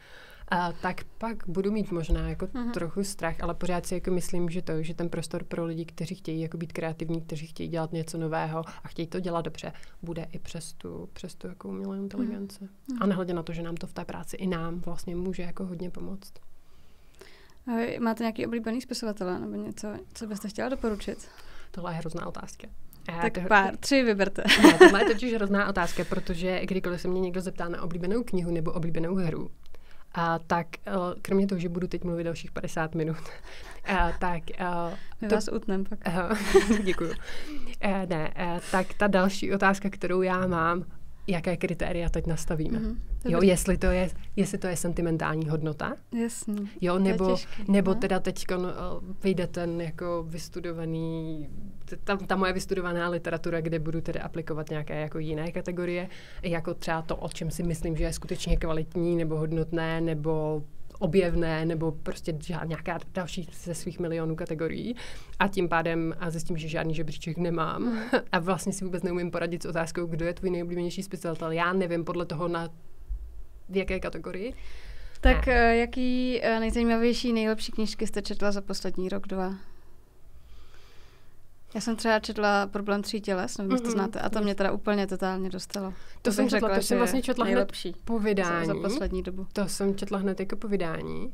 a tak pak budu mít možná jako uh-huh. trochu strach, ale pořád si jako myslím, že to, že ten prostor pro lidi, kteří chtějí jako být kreativní, kteří chtějí dělat něco nového a chtějí to dělat dobře, bude i přes tu, přes tu jako umělou inteligenci. Uh-huh. A nehledě na to, že nám to v té práci i nám vlastně může jako hodně pomoct. A máte nějaký oblíbený spisovatele nebo něco, co byste chtěla doporučit? Tohle je hrozná otázka. Tak to, pár, tři vyberte. Ne, tohle je totiž hrozná otázka, protože kdykoliv se mě někdo zeptá na oblíbenou knihu nebo oblíbenou hru, a tak eh, kromě toho, že budu teď mluvit dalších 50 minut, a, tak... A, My to, vás utnem pak. A, děkuju. A, ne, a, tak ta další otázka, kterou já mám, jaké kritéria teď nastavíme. Mm-hmm. Jo, jestli to, je, jestli to je sentimentální hodnota. Jasný. Jo, nebo, těžký, nebo teda teď uh, vyjde ten jako vystudovaný, ta, ta moje vystudovaná literatura, kde budu tedy aplikovat nějaké jako jiné kategorie, jako třeba to, o čem si myslím, že je skutečně kvalitní nebo hodnotné, nebo objevné nebo prostě nějaká další ze svých milionů kategorií a tím pádem a zjistím, že žádný žebříček nemám a vlastně si vůbec neumím poradit s otázkou, kdo je tvůj nejoblíbenější spisovatel. Já nevím podle toho na v jaké kategorii. Tak ne. Eh, jaký eh, nejzajímavější, nejlepší knížky jste četla za poslední rok, dva? Já jsem třeba četla Problém tří těles, nevím, mm-hmm. to znáte, a to mě teda úplně totálně dostalo. To, to jsem četla, řekla, to jsem vlastně četla nejlepší hned po vydání. Za, za poslední dobu. To jsem četla hned jako po vydání.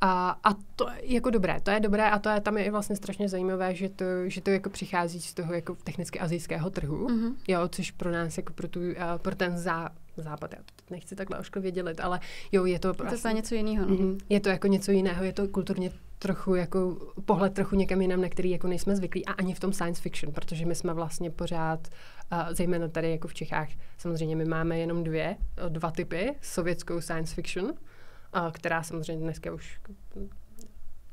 A, a to je jako dobré, to je dobré a to je tam je i vlastně strašně zajímavé, že to, že to jako přichází z toho jako technicky azijského trhu, mm-hmm. jo, což pro nás jako pro, tu, uh, pro ten zá, západ, já to nechci takhle ošklivě dělit, ale jo, je to... Je to vlastně, něco jiného. No? Mm, je to jako něco jiného, je to kulturně trochu jako pohled trochu někam jinam, na který jako nejsme zvyklí a ani v tom science fiction, protože my jsme vlastně pořád, zejména tady jako v Čechách, samozřejmě my máme jenom dvě, dva typy, sovětskou science fiction, která samozřejmě dneska už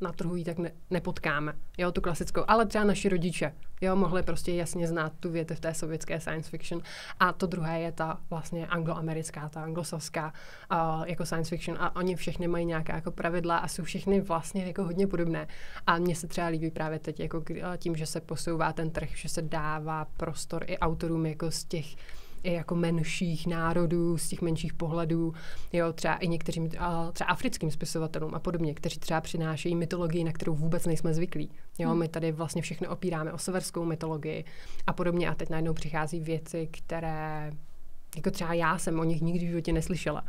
na trhu ji tak ne, nepotkáme, jo, tu klasickou, ale třeba naši rodiče, jo, mohli prostě jasně znát tu větev té sovětské science fiction. A to druhé je ta vlastně angloamerická, ta anglosaská uh, jako science fiction. A oni všechny mají nějaká jako pravidla a jsou všechny vlastně jako hodně podobné. A mně se třeba líbí právě teď jako tím, že se posouvá ten trh, že se dává prostor i autorům jako z těch i jako menších národů, z těch menších pohledů, jo, třeba i některým, třeba africkým spisovatelům a podobně, kteří třeba přinášejí mytologii, na kterou vůbec nejsme zvyklí. Jo, hmm. my tady vlastně všechno opíráme o severskou mytologii a podobně a teď najednou přichází věci, které jako třeba já jsem o nich nikdy v životě neslyšela.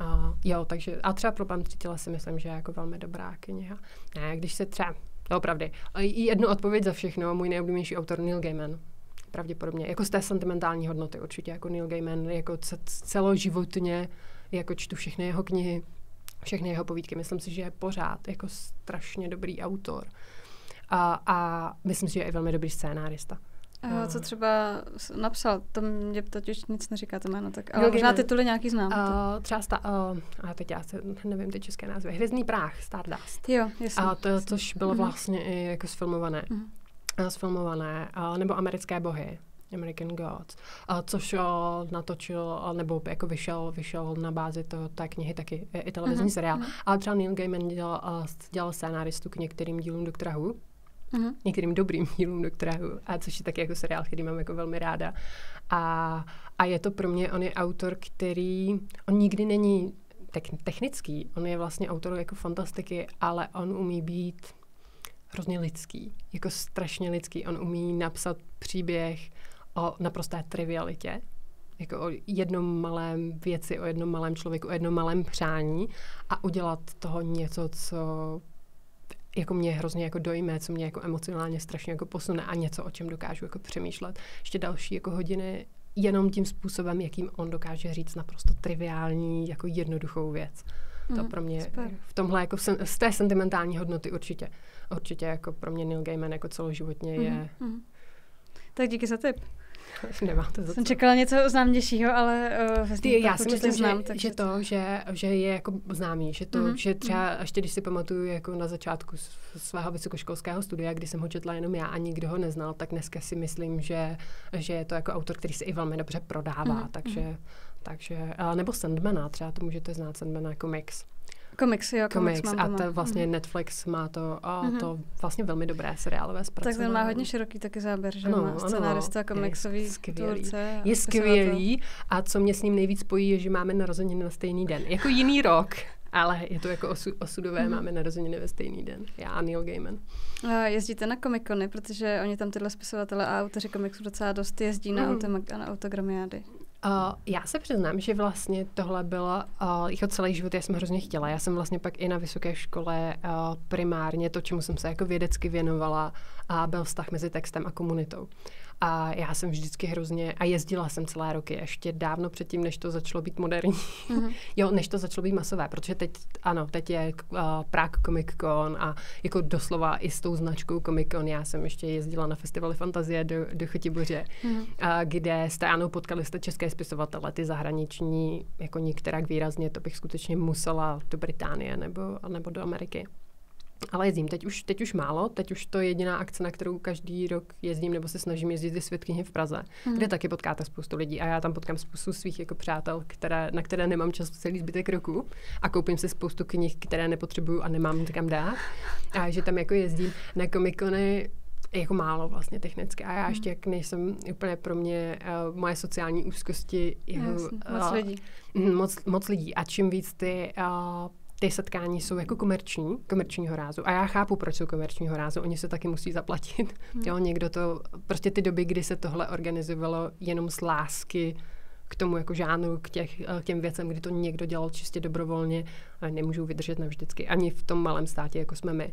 A, jo, takže, a třeba pro pan Třitila si myslím, že je jako velmi dobrá kniha. Ne, když se třeba, opravdu, jednu odpověď za všechno, můj nejoblíbenější autor Neil Gaiman pravděpodobně. Jako z té sentimentální hodnoty určitě, jako Neil Gaiman, jako celoživotně, jako čtu všechny jeho knihy, všechny jeho povídky. Myslím si, že je pořád jako strašně dobrý autor. A, a myslím si, že je i velmi dobrý scénárista. A co třeba napsal, to mě totiž nic neříká to jméno, tak ale možná tituly nějaký znám. Uh, třeba, sta, uh, a teď já se, nevím ty české názvy, Hvězdný práh, Stardust. Jo, jasně. A to, což bylo vlastně i jako sfilmované. Uh-huh sfilmované, nebo Americké bohy, American Gods, což natočil, nebo jako vyšel, vyšel na bázi toho, té knihy taky i televizní uh-huh. seriál. Ale třeba Neil Gaiman dělal, dělal scénáristu k některým dílům Doktora Who, uh-huh. některým dobrým dílům doktoráhu, a což je taky jako seriál, který mám jako velmi ráda. A, a je to pro mě, on je autor, který, on nikdy není technický, on je vlastně autor jako fantastiky, ale on umí být hrozně lidský, jako strašně lidský. On umí napsat příběh o naprosté trivialitě, jako o jednom malém věci, o jednom malém člověku, o jednom malém přání a udělat toho něco, co jako mě hrozně jako dojme, co mě jako emocionálně strašně jako posune a něco, o čem dokážu jako přemýšlet. Ještě další jako hodiny jenom tím způsobem, jakým on dokáže říct naprosto triviální, jako jednoduchou věc. Mm, to mhm, pro mě super. v tomhle jako z té sentimentální hodnoty určitě, určitě jako pro mě Neil Gaiman jako celoživotně je. Mm. Tak díky za tip. Nemáte za Jsem čekala něco známějšího, ale uh, Ty, já si myslím, znám, že, že to, že, že je jako známý, že to, mm-hmm. že třeba ještě když si pamatuju jako na začátku svého vysokoškolského studia, kdy jsem ho četla jenom já a nikdo ho neznal, tak dneska si myslím, že, že je to jako autor, který se i velmi dobře prodává, mm-hmm. takže, takže, nebo Sandmana, třeba to můžete znát Sandmana jako mix. Komiks, jo, komiks, komiks a to vlastně mm-hmm. Netflix má to, a mm-hmm. to vlastně velmi dobré seriálové zpracování. Tak ten má hodně široký taky záběr, že ano, má scénárista, komiksový skvělý. tvůrce. Je skvělý a co mě s ním nejvíc spojí, je, že máme narozeniny na stejný den. Jako jiný rok, ale je to jako osu, osudové, mm-hmm. máme narozeniny ve stejný den. Já a Neil Gaiman. A jezdíte na komikony, protože oni tam tyhle spisovatele a autoři komiksů docela dost jezdí na, mm. autom- na autogramiády. Uh, já se přiznám, že vlastně tohle bylo uh, jako celý život, já jsem hrozně chtěla. Já jsem vlastně pak i na vysoké škole uh, primárně to, čemu jsem se jako vědecky věnovala, a byl vztah mezi textem a komunitou. A já jsem vždycky hrozně, a jezdila jsem celé roky, ještě dávno předtím, než to začalo být moderní. Mm-hmm. jo, než to začalo být masové, protože teď, ano, teď je uh, Prague Comic Con a jako doslova i s tou značkou Comic Con, já jsem ještě jezdila na festivaly fantazie do, do Chotiboře, mm-hmm. uh, kde jste, ano, potkali jste české spisovatele, ty zahraniční, jako některak výrazně, to bych skutečně musela do Británie nebo, nebo do Ameriky. Ale jezdím, teď už, teď už málo, teď už to je jediná akce, na kterou každý rok jezdím nebo se snažím jezdit ze světkyně v Praze, hmm. kde taky potkáte spoustu lidí a já tam potkám spoustu svých jako přátel, které, na které nemám čas celý zbytek roku a koupím si spoustu knih, které nepotřebuju a nemám kam dát. A že tam jako jezdím na komikony jako málo vlastně technicky. A já ještě jak nejsem úplně pro mě uh, moje sociální úzkosti jako, Jasně, moc uh, lidí. Moc, moc lidí. A čím víc ty uh, ty setkání jsou jako komerční, komerčního rázu. A já chápu, proč jsou komerčního rázu. Oni se taky musí zaplatit. Hmm. Jo, někdo to, prostě ty doby, kdy se tohle organizovalo jenom z lásky k tomu jako žánru, k, těch, k těm věcem, kdy to někdo dělal čistě dobrovolně, nemůžou vydržet navždycky. Ani v tom malém státě, jako jsme my.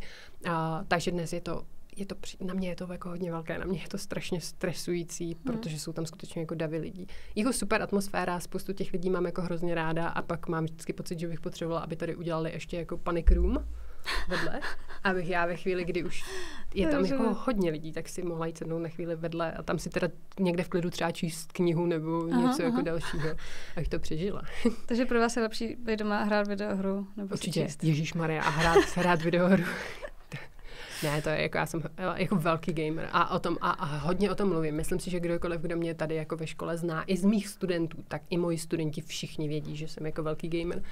A, takže dnes je to je to, na mě je to jako hodně velké, na mě je to strašně stresující, hmm. protože jsou tam skutečně jako davy lidí. Jako super atmosféra, spoustu těch lidí mám jako hrozně ráda a pak mám vždycky pocit, že bych potřebovala, aby tady udělali ještě jako panic room vedle, abych já ve chvíli, kdy už je tam jako hodně lidí, tak si mohla jít sednout na chvíli vedle a tam si teda někde v klidu třeba číst knihu nebo aha, něco jako aha. jako dalšího, abych to přežila. Takže pro vás je lepší být doma a hrát videohru? Nebo Určitě, Ježíš Maria a hrát, hrát videohru. Ne, to je jako, já jsem jako velký gamer a o tom a, a hodně o tom mluvím. Myslím si, že kdokoliv, kdo mě tady jako ve škole zná, i z mých studentů, tak i moji studenti všichni vědí, že jsem jako velký gamer.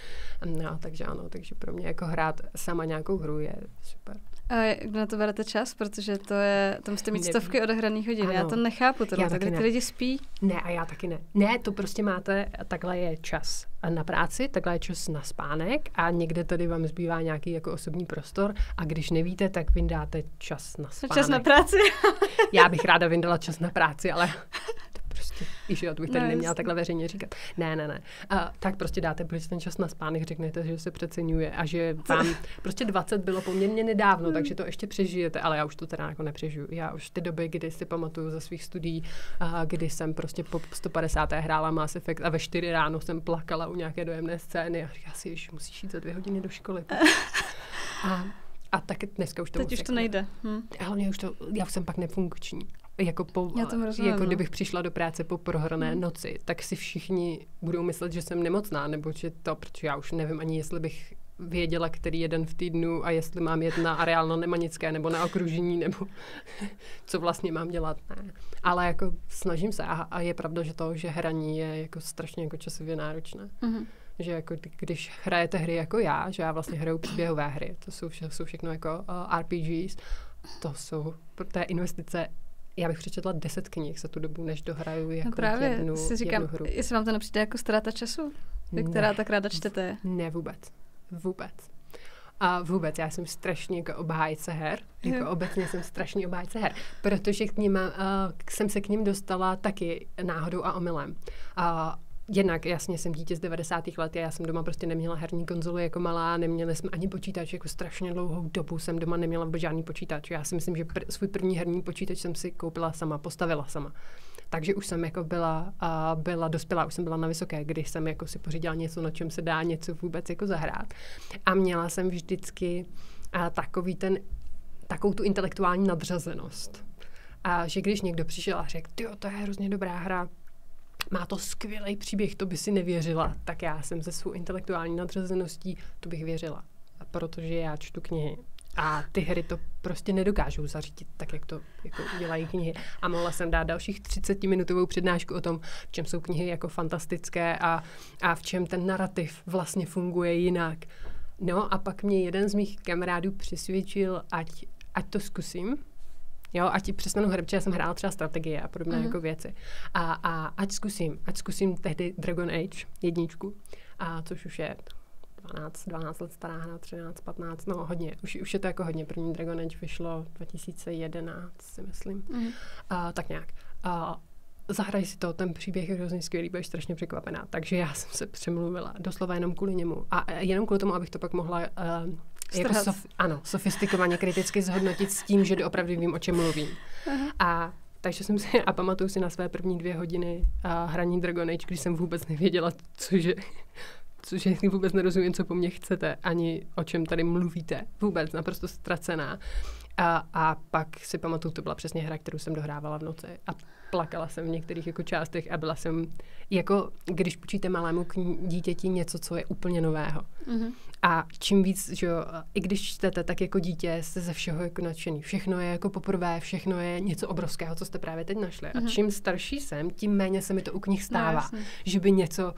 No, takže ano, takže pro mě jako hrát sama nějakou hru je super. A jak na to berete čas? Protože to je, tam jste mít stovky odehraných hodin. Ano. Já to nechápu, tohle, já taky ne. ty lidi spí. Ne, a já taky ne. Ne, to prostě máte, takhle je čas na práci, takhle je čas na spánek a někde tady vám zbývá nějaký jako osobní prostor a když nevíte, tak vyndáte čas na spánek. Čas na práci. já bych ráda vyndala čas na práci, ale víš, jo, to bych tady no, neměla takhle veřejně říkat. Ne, ne, ne. A, tak prostě dáte prostě ten čas na spánek, řeknete, že se přeceňuje a že vám prostě 20 bylo poměrně nedávno, takže to ještě přežijete, ale já už to teda jako nepřežiju. Já už ty doby, kdy si pamatuju ze svých studií, a kdy jsem prostě po 150. hrála Mass Effect a ve 4 ráno jsem plakala u nějaké dojemné scény a říkala si, že musíš jít za dvě hodiny do školy. A a tak dneska už to Teď už to nejde. Hm. Ale už to, já už jsem pak nefunkční jako, po, jako no. kdybych přišla do práce po prohrané hmm. noci, tak si všichni budou myslet, že jsem nemocná, nebo že to, protože já už nevím ani, jestli bych věděla, který jeden v týdnu a jestli mám jet na areál na Nemanické nebo na okružení, nebo co vlastně mám dělat. Ne. Ale jako snažím se a, a je pravda, že to, že hraní je jako strašně jako časově náročné. Mm-hmm. Že jako když hrajete hry jako já, že já vlastně hraju příběhové hry, to jsou, vše, jsou všechno jako uh, RPGs, to jsou, to je investice já bych přečetla deset knih za tu dobu, než dohraju jako no právě, jednu, si říkám, jednu hru. jestli vám to nepřijde jako ztráta času, vy, která Ne. tak ráda čtete. Ne, vůbec. Vůbec. A vůbec, já jsem strašně jako obhájce her. Jako Jo. obecně jsem strašně obhájce her, protože k ním, uh, jsem se k ním dostala taky náhodou a omylem. A Jednak, jasně, jsem dítě z 90. let, já jsem doma prostě neměla herní konzoli jako malá, neměli jsme ani počítač, jako strašně dlouhou dobu jsem doma neměla vůbec žádný počítač. Já si myslím, že pr- svůj první herní počítač jsem si koupila sama, postavila sama. Takže už jsem jako byla, a byla dospělá, už jsem byla na vysoké, když jsem jako si pořídila něco, na čem se dá něco vůbec jako zahrát. A měla jsem vždycky a, takový ten, takovou tu intelektuální nadřazenost. A že když někdo přišel a řekl, jo, to je hrozně dobrá hra, má to skvělý příběh, to by si nevěřila, tak já jsem se svou intelektuální nadřazeností, to bych věřila. Protože já čtu knihy. A ty hry to prostě nedokážou zařídit tak, jak to jako dělají knihy. A mohla jsem dát dalších 30-minutovou přednášku o tom, v čem jsou knihy jako fantastické a, a v čem ten narrativ vlastně funguje jinak. No a pak mě jeden z mých kamarádů přesvědčil, ať, ať to zkusím, Jo, ať přestanu hrát, já jsem hrála třeba strategie a podobné mm. jako věci. A, a ať zkusím, ať zkusím tehdy Dragon Age jedničku, a což už je 12, 12 let stará hra, 13, 15, no hodně, už, už je to jako hodně. První Dragon Age vyšlo 2011, si myslím. Mhm. A, tak nějak. A, zahraj si to, ten příběh je hrozně skvělý, budeš strašně překvapená. Takže já jsem se přemluvila, doslova jenom kvůli němu. A a jenom kvůli tomu, abych to pak mohla uh, jako sof, ano, sofistikovaně kriticky zhodnotit s tím, že opravdu vím, o čem mluvím. Aha. A takže jsem si, a pamatuju si na své první dvě hodiny a hraní Dragon Age, když jsem vůbec nevěděla, cože, cože vůbec nerozumím, co po mně chcete, ani o čem tady mluvíte. Vůbec, naprosto ztracená. A, a pak si pamatuju, to byla přesně hra, kterou jsem dohrávala v noci. A plakala jsem v některých jako částech a byla jsem, jako když půjčíte malému kni- dítěti něco, co je úplně nového. Mhm. A čím víc, že jo, i když čtete, tak jako dítě jste ze všeho jako nadšený. Všechno je jako poprvé, všechno je něco obrovského, co jste právě teď našli. A Mhm. čím starší jsem, tím méně se mi to u knih stává. No, jasně. že by něco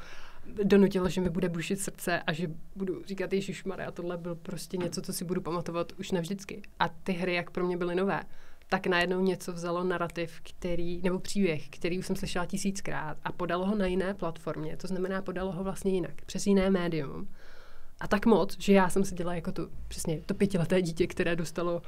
donutilo, že mi bude bušit srdce a že budu říkat, Ježíš a tohle byl prostě něco, co si budu pamatovat už navždycky. A ty hry, jak pro mě byly nové, tak najednou něco vzalo narrativ, který, nebo příběh, který už jsem slyšela tisíckrát a podalo ho na jiné platformě, to znamená podalo ho vlastně jinak, přes jiné médium. A tak moc, že já jsem seděla jako tu, přesně, to pětileté dítě, které dostalo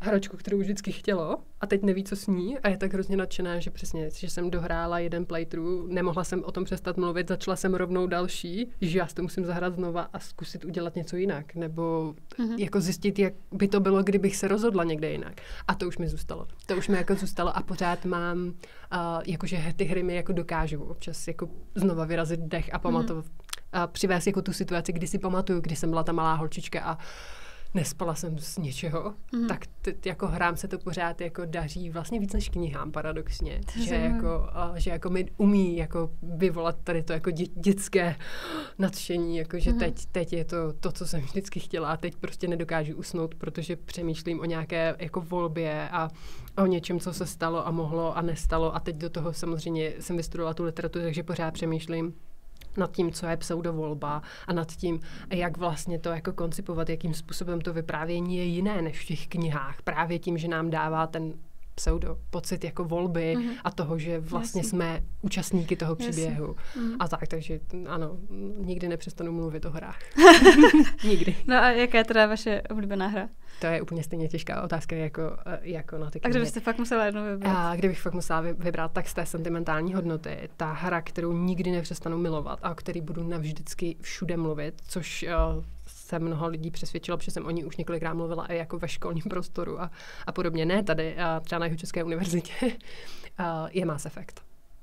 hračku, kterou už vždycky chtělo a teď neví, co s ní a je tak hrozně nadšená, že přesně, že jsem dohrála jeden playthrough, nemohla jsem o tom přestat mluvit, začala jsem rovnou další, že já si to musím zahrát znova a zkusit udělat něco jinak, nebo Mhm. jako zjistit, jak by to bylo, kdybych se rozhodla někde jinak. A to už mi zůstalo. To už mi jako zůstalo a pořád mám, uh, jakože ty hry mi jako dokážou občas jako znova vyrazit dech a pamatovat, a přivést jako tu situaci, kdy si pamatuju, kdy jsem byla ta malá holčička a nespala jsem z něčeho, Mhm. mm. tak t- jako hrám se to pořád jako daří vlastně víc než knihám paradoxně, To že zajímavé. jako, a, že jako mi umí jako vyvolat tady to jako dě- dětské nadšení, jako že Mhm. teď, teď je to to, co jsem vždycky chtěla a teď prostě nedokážu usnout, protože přemýšlím o nějaké jako volbě a o něčem, co se stalo a mohlo a nestalo a teď do toho samozřejmě jsem vystudovala tu literaturu, takže pořád přemýšlím nad tím, co je pseudovolba a nad tím, jak vlastně to jako koncipovat, jakým způsobem to vyprávění je jiné než v těch knihách. Právě tím, že nám dává ten pseudo pocit jako volby Mhm. a toho, že vlastně Jasně. jsme účastníky toho Jasně. příběhu. Mhm. A tak, takže ano, nikdy nepřestanu mluvit o hrách. nikdy. No a jaká je teda vaše oblíbená hra? To je úplně stejně těžká otázka jako, eh, jako na ty A knihy. kdybyste fakt musela jednu vybrat? A kdybych fakt musela vy- vybrat, tak z té sentimentální hodnoty, ta hra, kterou nikdy nepřestanu milovat a o který budu navždycky všude mluvit, což uh, se mnoho lidí přesvědčilo, protože jsem o ní už několikrát mluvila i jako ve školním prostoru a, a podobně. Ne tady, a třeba na Jihočeské univerzitě, je Mass Effect.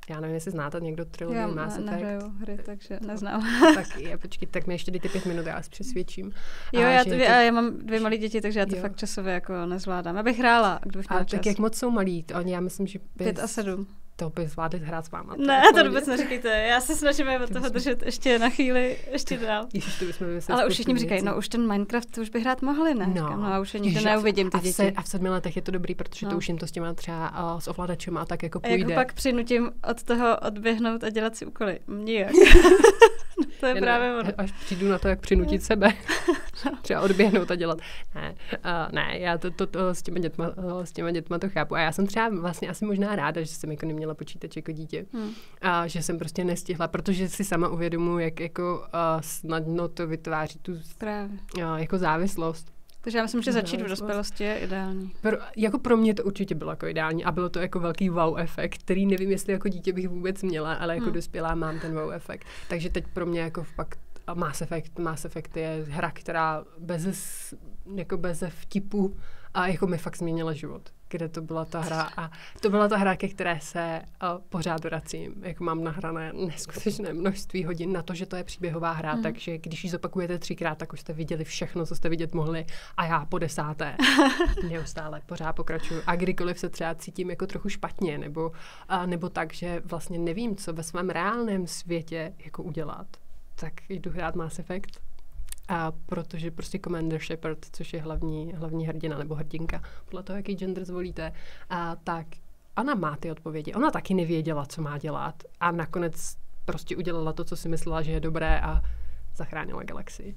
Já nevím, jestli znáte někdo trilogii Já Mass Effect. nehraju hry, takže neznám. tak je, počkej, tak mi ještě dejte pět minut, já vás přesvědčím. Jo, A já, že to, já, já mám dvě malé děti, takže já to Jo. fakt časově jako nezvládám. Já bych hrála, kdybych měla a čas. tak jak moc jsou malí, to oni, já myslím, že by, Pět a sedm. To by zvládli hrát s váma. Ne, je v to vůbec neříkejte. Já se snažím od toho bychom- držet ještě na chvíli, ještě dál. Ježiš, to bychom Ale už všichni říkají, no už ten Minecraft to už by hrát mohli, ne? No. Říkám, no a už je a v- neuvidím ty a v, se, děti. a v sedmi letech je to dobrý, protože No. to už jim to s těma třeba uh, s ovladačem a tak jako A jak půjde. ho pak přinutím od toho odběhnout a dělat si úkoly? Nijak. To je Jen právě ono. Až přijdu na to, jak přinutit sebe. Třeba odběhnout a dělat. Ne, uh, ne já to, to, to s, těma dětma, uh, s těma dětma to chápu. A já jsem třeba vlastně asi možná ráda, že jsem jako neměla počítač jako dítě. Hmm. A že jsem prostě nestihla, protože si sama uvědomuji, jak jako uh, snadno to vytváří tu Právě. Uh, jako závislost. Takže já myslím, že začít v dospělosti je ideální. Pro, jako pro mě to určitě bylo jako ideální a bylo to jako velký wow efekt, který nevím, jestli jako dítě bych vůbec měla, ale jako hmm. dospělá mám ten wow efekt. Takže teď pro mě jako fakt Mass Effect, Mass Effect je hra, která bez, jako bez vtipu a jako mi fakt změnila život kde to byla ta hra a to byla ta hra, ke které se uh, pořád vracím. Jako mám nahrané neskutečné množství hodin na to, že to je příběhová hra, mm. takže když ji zopakujete třikrát, tak už jste viděli všechno, co jste vidět mohli a já po desáté neustále pořád pokračuju. A kdykoliv se třeba cítím jako trochu špatně nebo, uh, nebo tak, že vlastně nevím, co ve svém reálném světě jako udělat, tak jdu hrát Mass Effect a protože prostě Commander Shepard, což je hlavní, hlavní hrdina nebo hrdinka, podle toho, jaký gender zvolíte, a tak ona má ty odpovědi. Ona taky nevěděla, co má dělat a nakonec prostě udělala to, co si myslela, že je dobré a zachránila galaxii.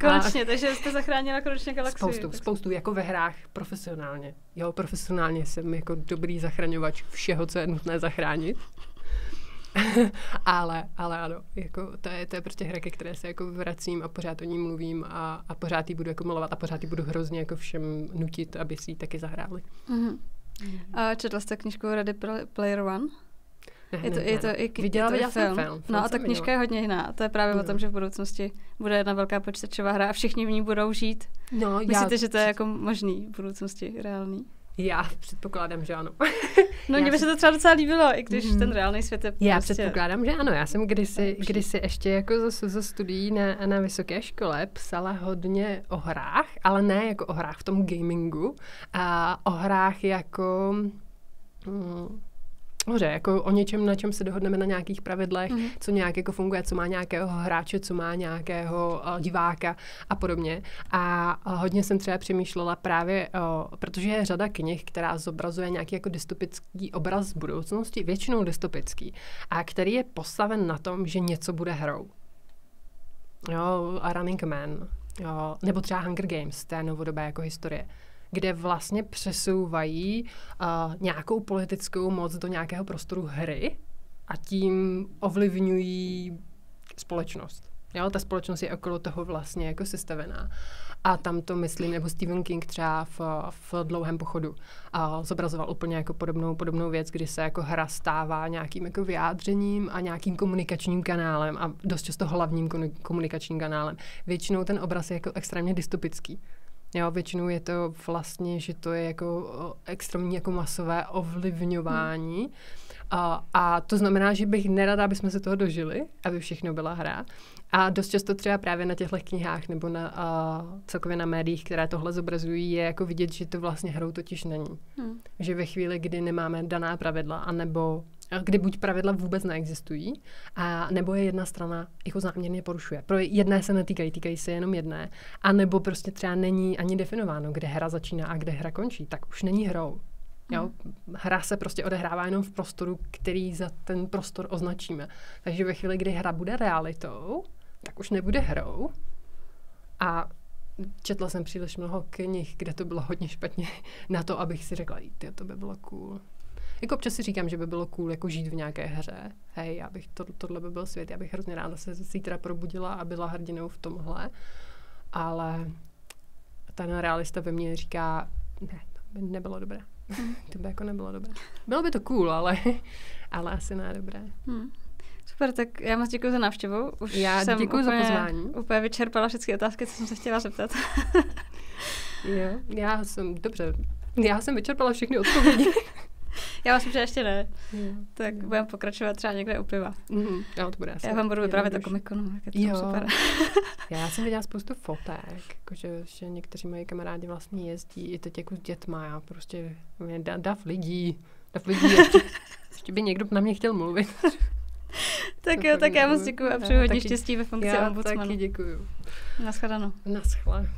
Konečně, a takže jste zachránila konečně galaxii. Spoustu, spoustu, jako ve hrách profesionálně. Jo, profesionálně jsem jako dobrý zachraňovač všeho, co je nutné zachránit. ale, ale ano, jako to, je, to je prostě hra, ke které se jako vracím a pořád o ní mluvím a, a pořád ji budu jako milovat a pořád ji budu hrozně jako všem nutit, aby si ji taky zahráli. Mm-hmm. A četla jste knižku Ready Player One? Ne, je to, ne, je to i, viděla, je to viděla film. film. film no a ta knižka viděla. je hodně jiná. To je právě no. o tom, že v budoucnosti bude jedna velká počítačová hra a všichni v ní budou žít. No, Myslíte, já... že to je jako možný v budoucnosti, reálný? Já předpokládám, že ano. no mně by se to třeba docela líbilo, i když mm. ten reálný svět je Já prostě... předpokládám, že ano. Já jsem kdysi, kdysi ještě jako ze, ze studií na, na vysoké škole psala hodně o hrách, ale ne jako o hrách v tom gamingu, a o hrách jako... Hmm, Hoře, jako o něčem, na čem se dohodneme na nějakých pravidlech, mm. co nějak jako funguje, co má nějakého hráče, co má nějakého uh, diváka a podobně. A uh, hodně jsem třeba přemýšlela právě, uh, protože je řada knih, která zobrazuje nějaký jako dystopický obraz budoucnosti, většinou dystopický, a který je postaven na tom, že něco bude hrou. Jo, a Running Man, jo, nebo třeba Hunger Games, té novodobé jako historie kde vlastně přesouvají uh, nějakou politickou moc do nějakého prostoru hry a tím ovlivňují společnost. Jo, ta společnost je okolo toho vlastně jako sestavená. A tam to myslím, nebo Stephen King třeba v, v dlouhém pochodu a zobrazoval úplně jako podobnou, podobnou věc, kdy se jako hra stává nějakým jako vyjádřením a nějakým komunikačním kanálem a dost často hlavním komunikačním kanálem. Většinou ten obraz je jako extrémně dystopický. Jo, většinou je to vlastně, že to je jako extrémní jako masové ovlivňování. Hmm. A, a to znamená, že bych nerada, aby jsme se toho dožili, aby všechno byla hra. A dost často třeba právě na těchto knihách nebo na, a, celkově na médiích, které tohle zobrazují, je jako vidět, že to vlastně hrou totiž není. Hmm. Že ve chvíli, kdy nemáme daná pravidla, anebo kdy buď pravidla vůbec neexistují, a nebo je jedna strana jako záměrně porušuje. Pro jedné se netýkají, týkají se jenom jedné, a nebo prostě třeba není ani definováno, kde hra začíná a kde hra končí, tak už není hrou. Jo? Hmm. Hra se prostě odehrává jenom v prostoru, který za ten prostor označíme. Takže ve chvíli, kdy hra bude realitou, tak už nebude hrou. A četla jsem příliš mnoho knih, kde to bylo hodně špatně na to, abych si řekla, to by bylo cool. Jako občas si říkám, že by bylo cool jako žít v nějaké hře. Hej, já bych, to, tohle by byl svět, já bych hrozně ráda se zítra probudila a byla hrdinou v tomhle. Ale ten realista ve mně říká, ne, to by nebylo dobré. Hmm. to by jako nebylo dobré. Bylo by to cool, ale, ale asi ne dobré. Hmm. Super, tak já moc děkuji za návštěvu. Už já jsem děkuji za pozvání. Úplně vyčerpala všechny otázky, co jsem se chtěla zeptat. jo, já jsem, dobře, já jsem vyčerpala všechny odpovědi. Já myslím, že ještě ne. Mm. Tak mm. budeme pokračovat třeba někde u piva. Mm. Jo, to bude Já vám budu vyprávět o komikonu, jak je to jo. super. Já jsem viděla spoustu fotek, jakože, že někteří moji kamarádi vlastně jezdí i teď jako s dětma. Já prostě, mě dav lidí, dav lidí, ještě, ještě by někdo na mě chtěl mluvit. tak jo, tak já moc děkuji a přeju hodně štěstí ve funkci já ombudsmanu. taky děkuji. Naschledanou. Naschle.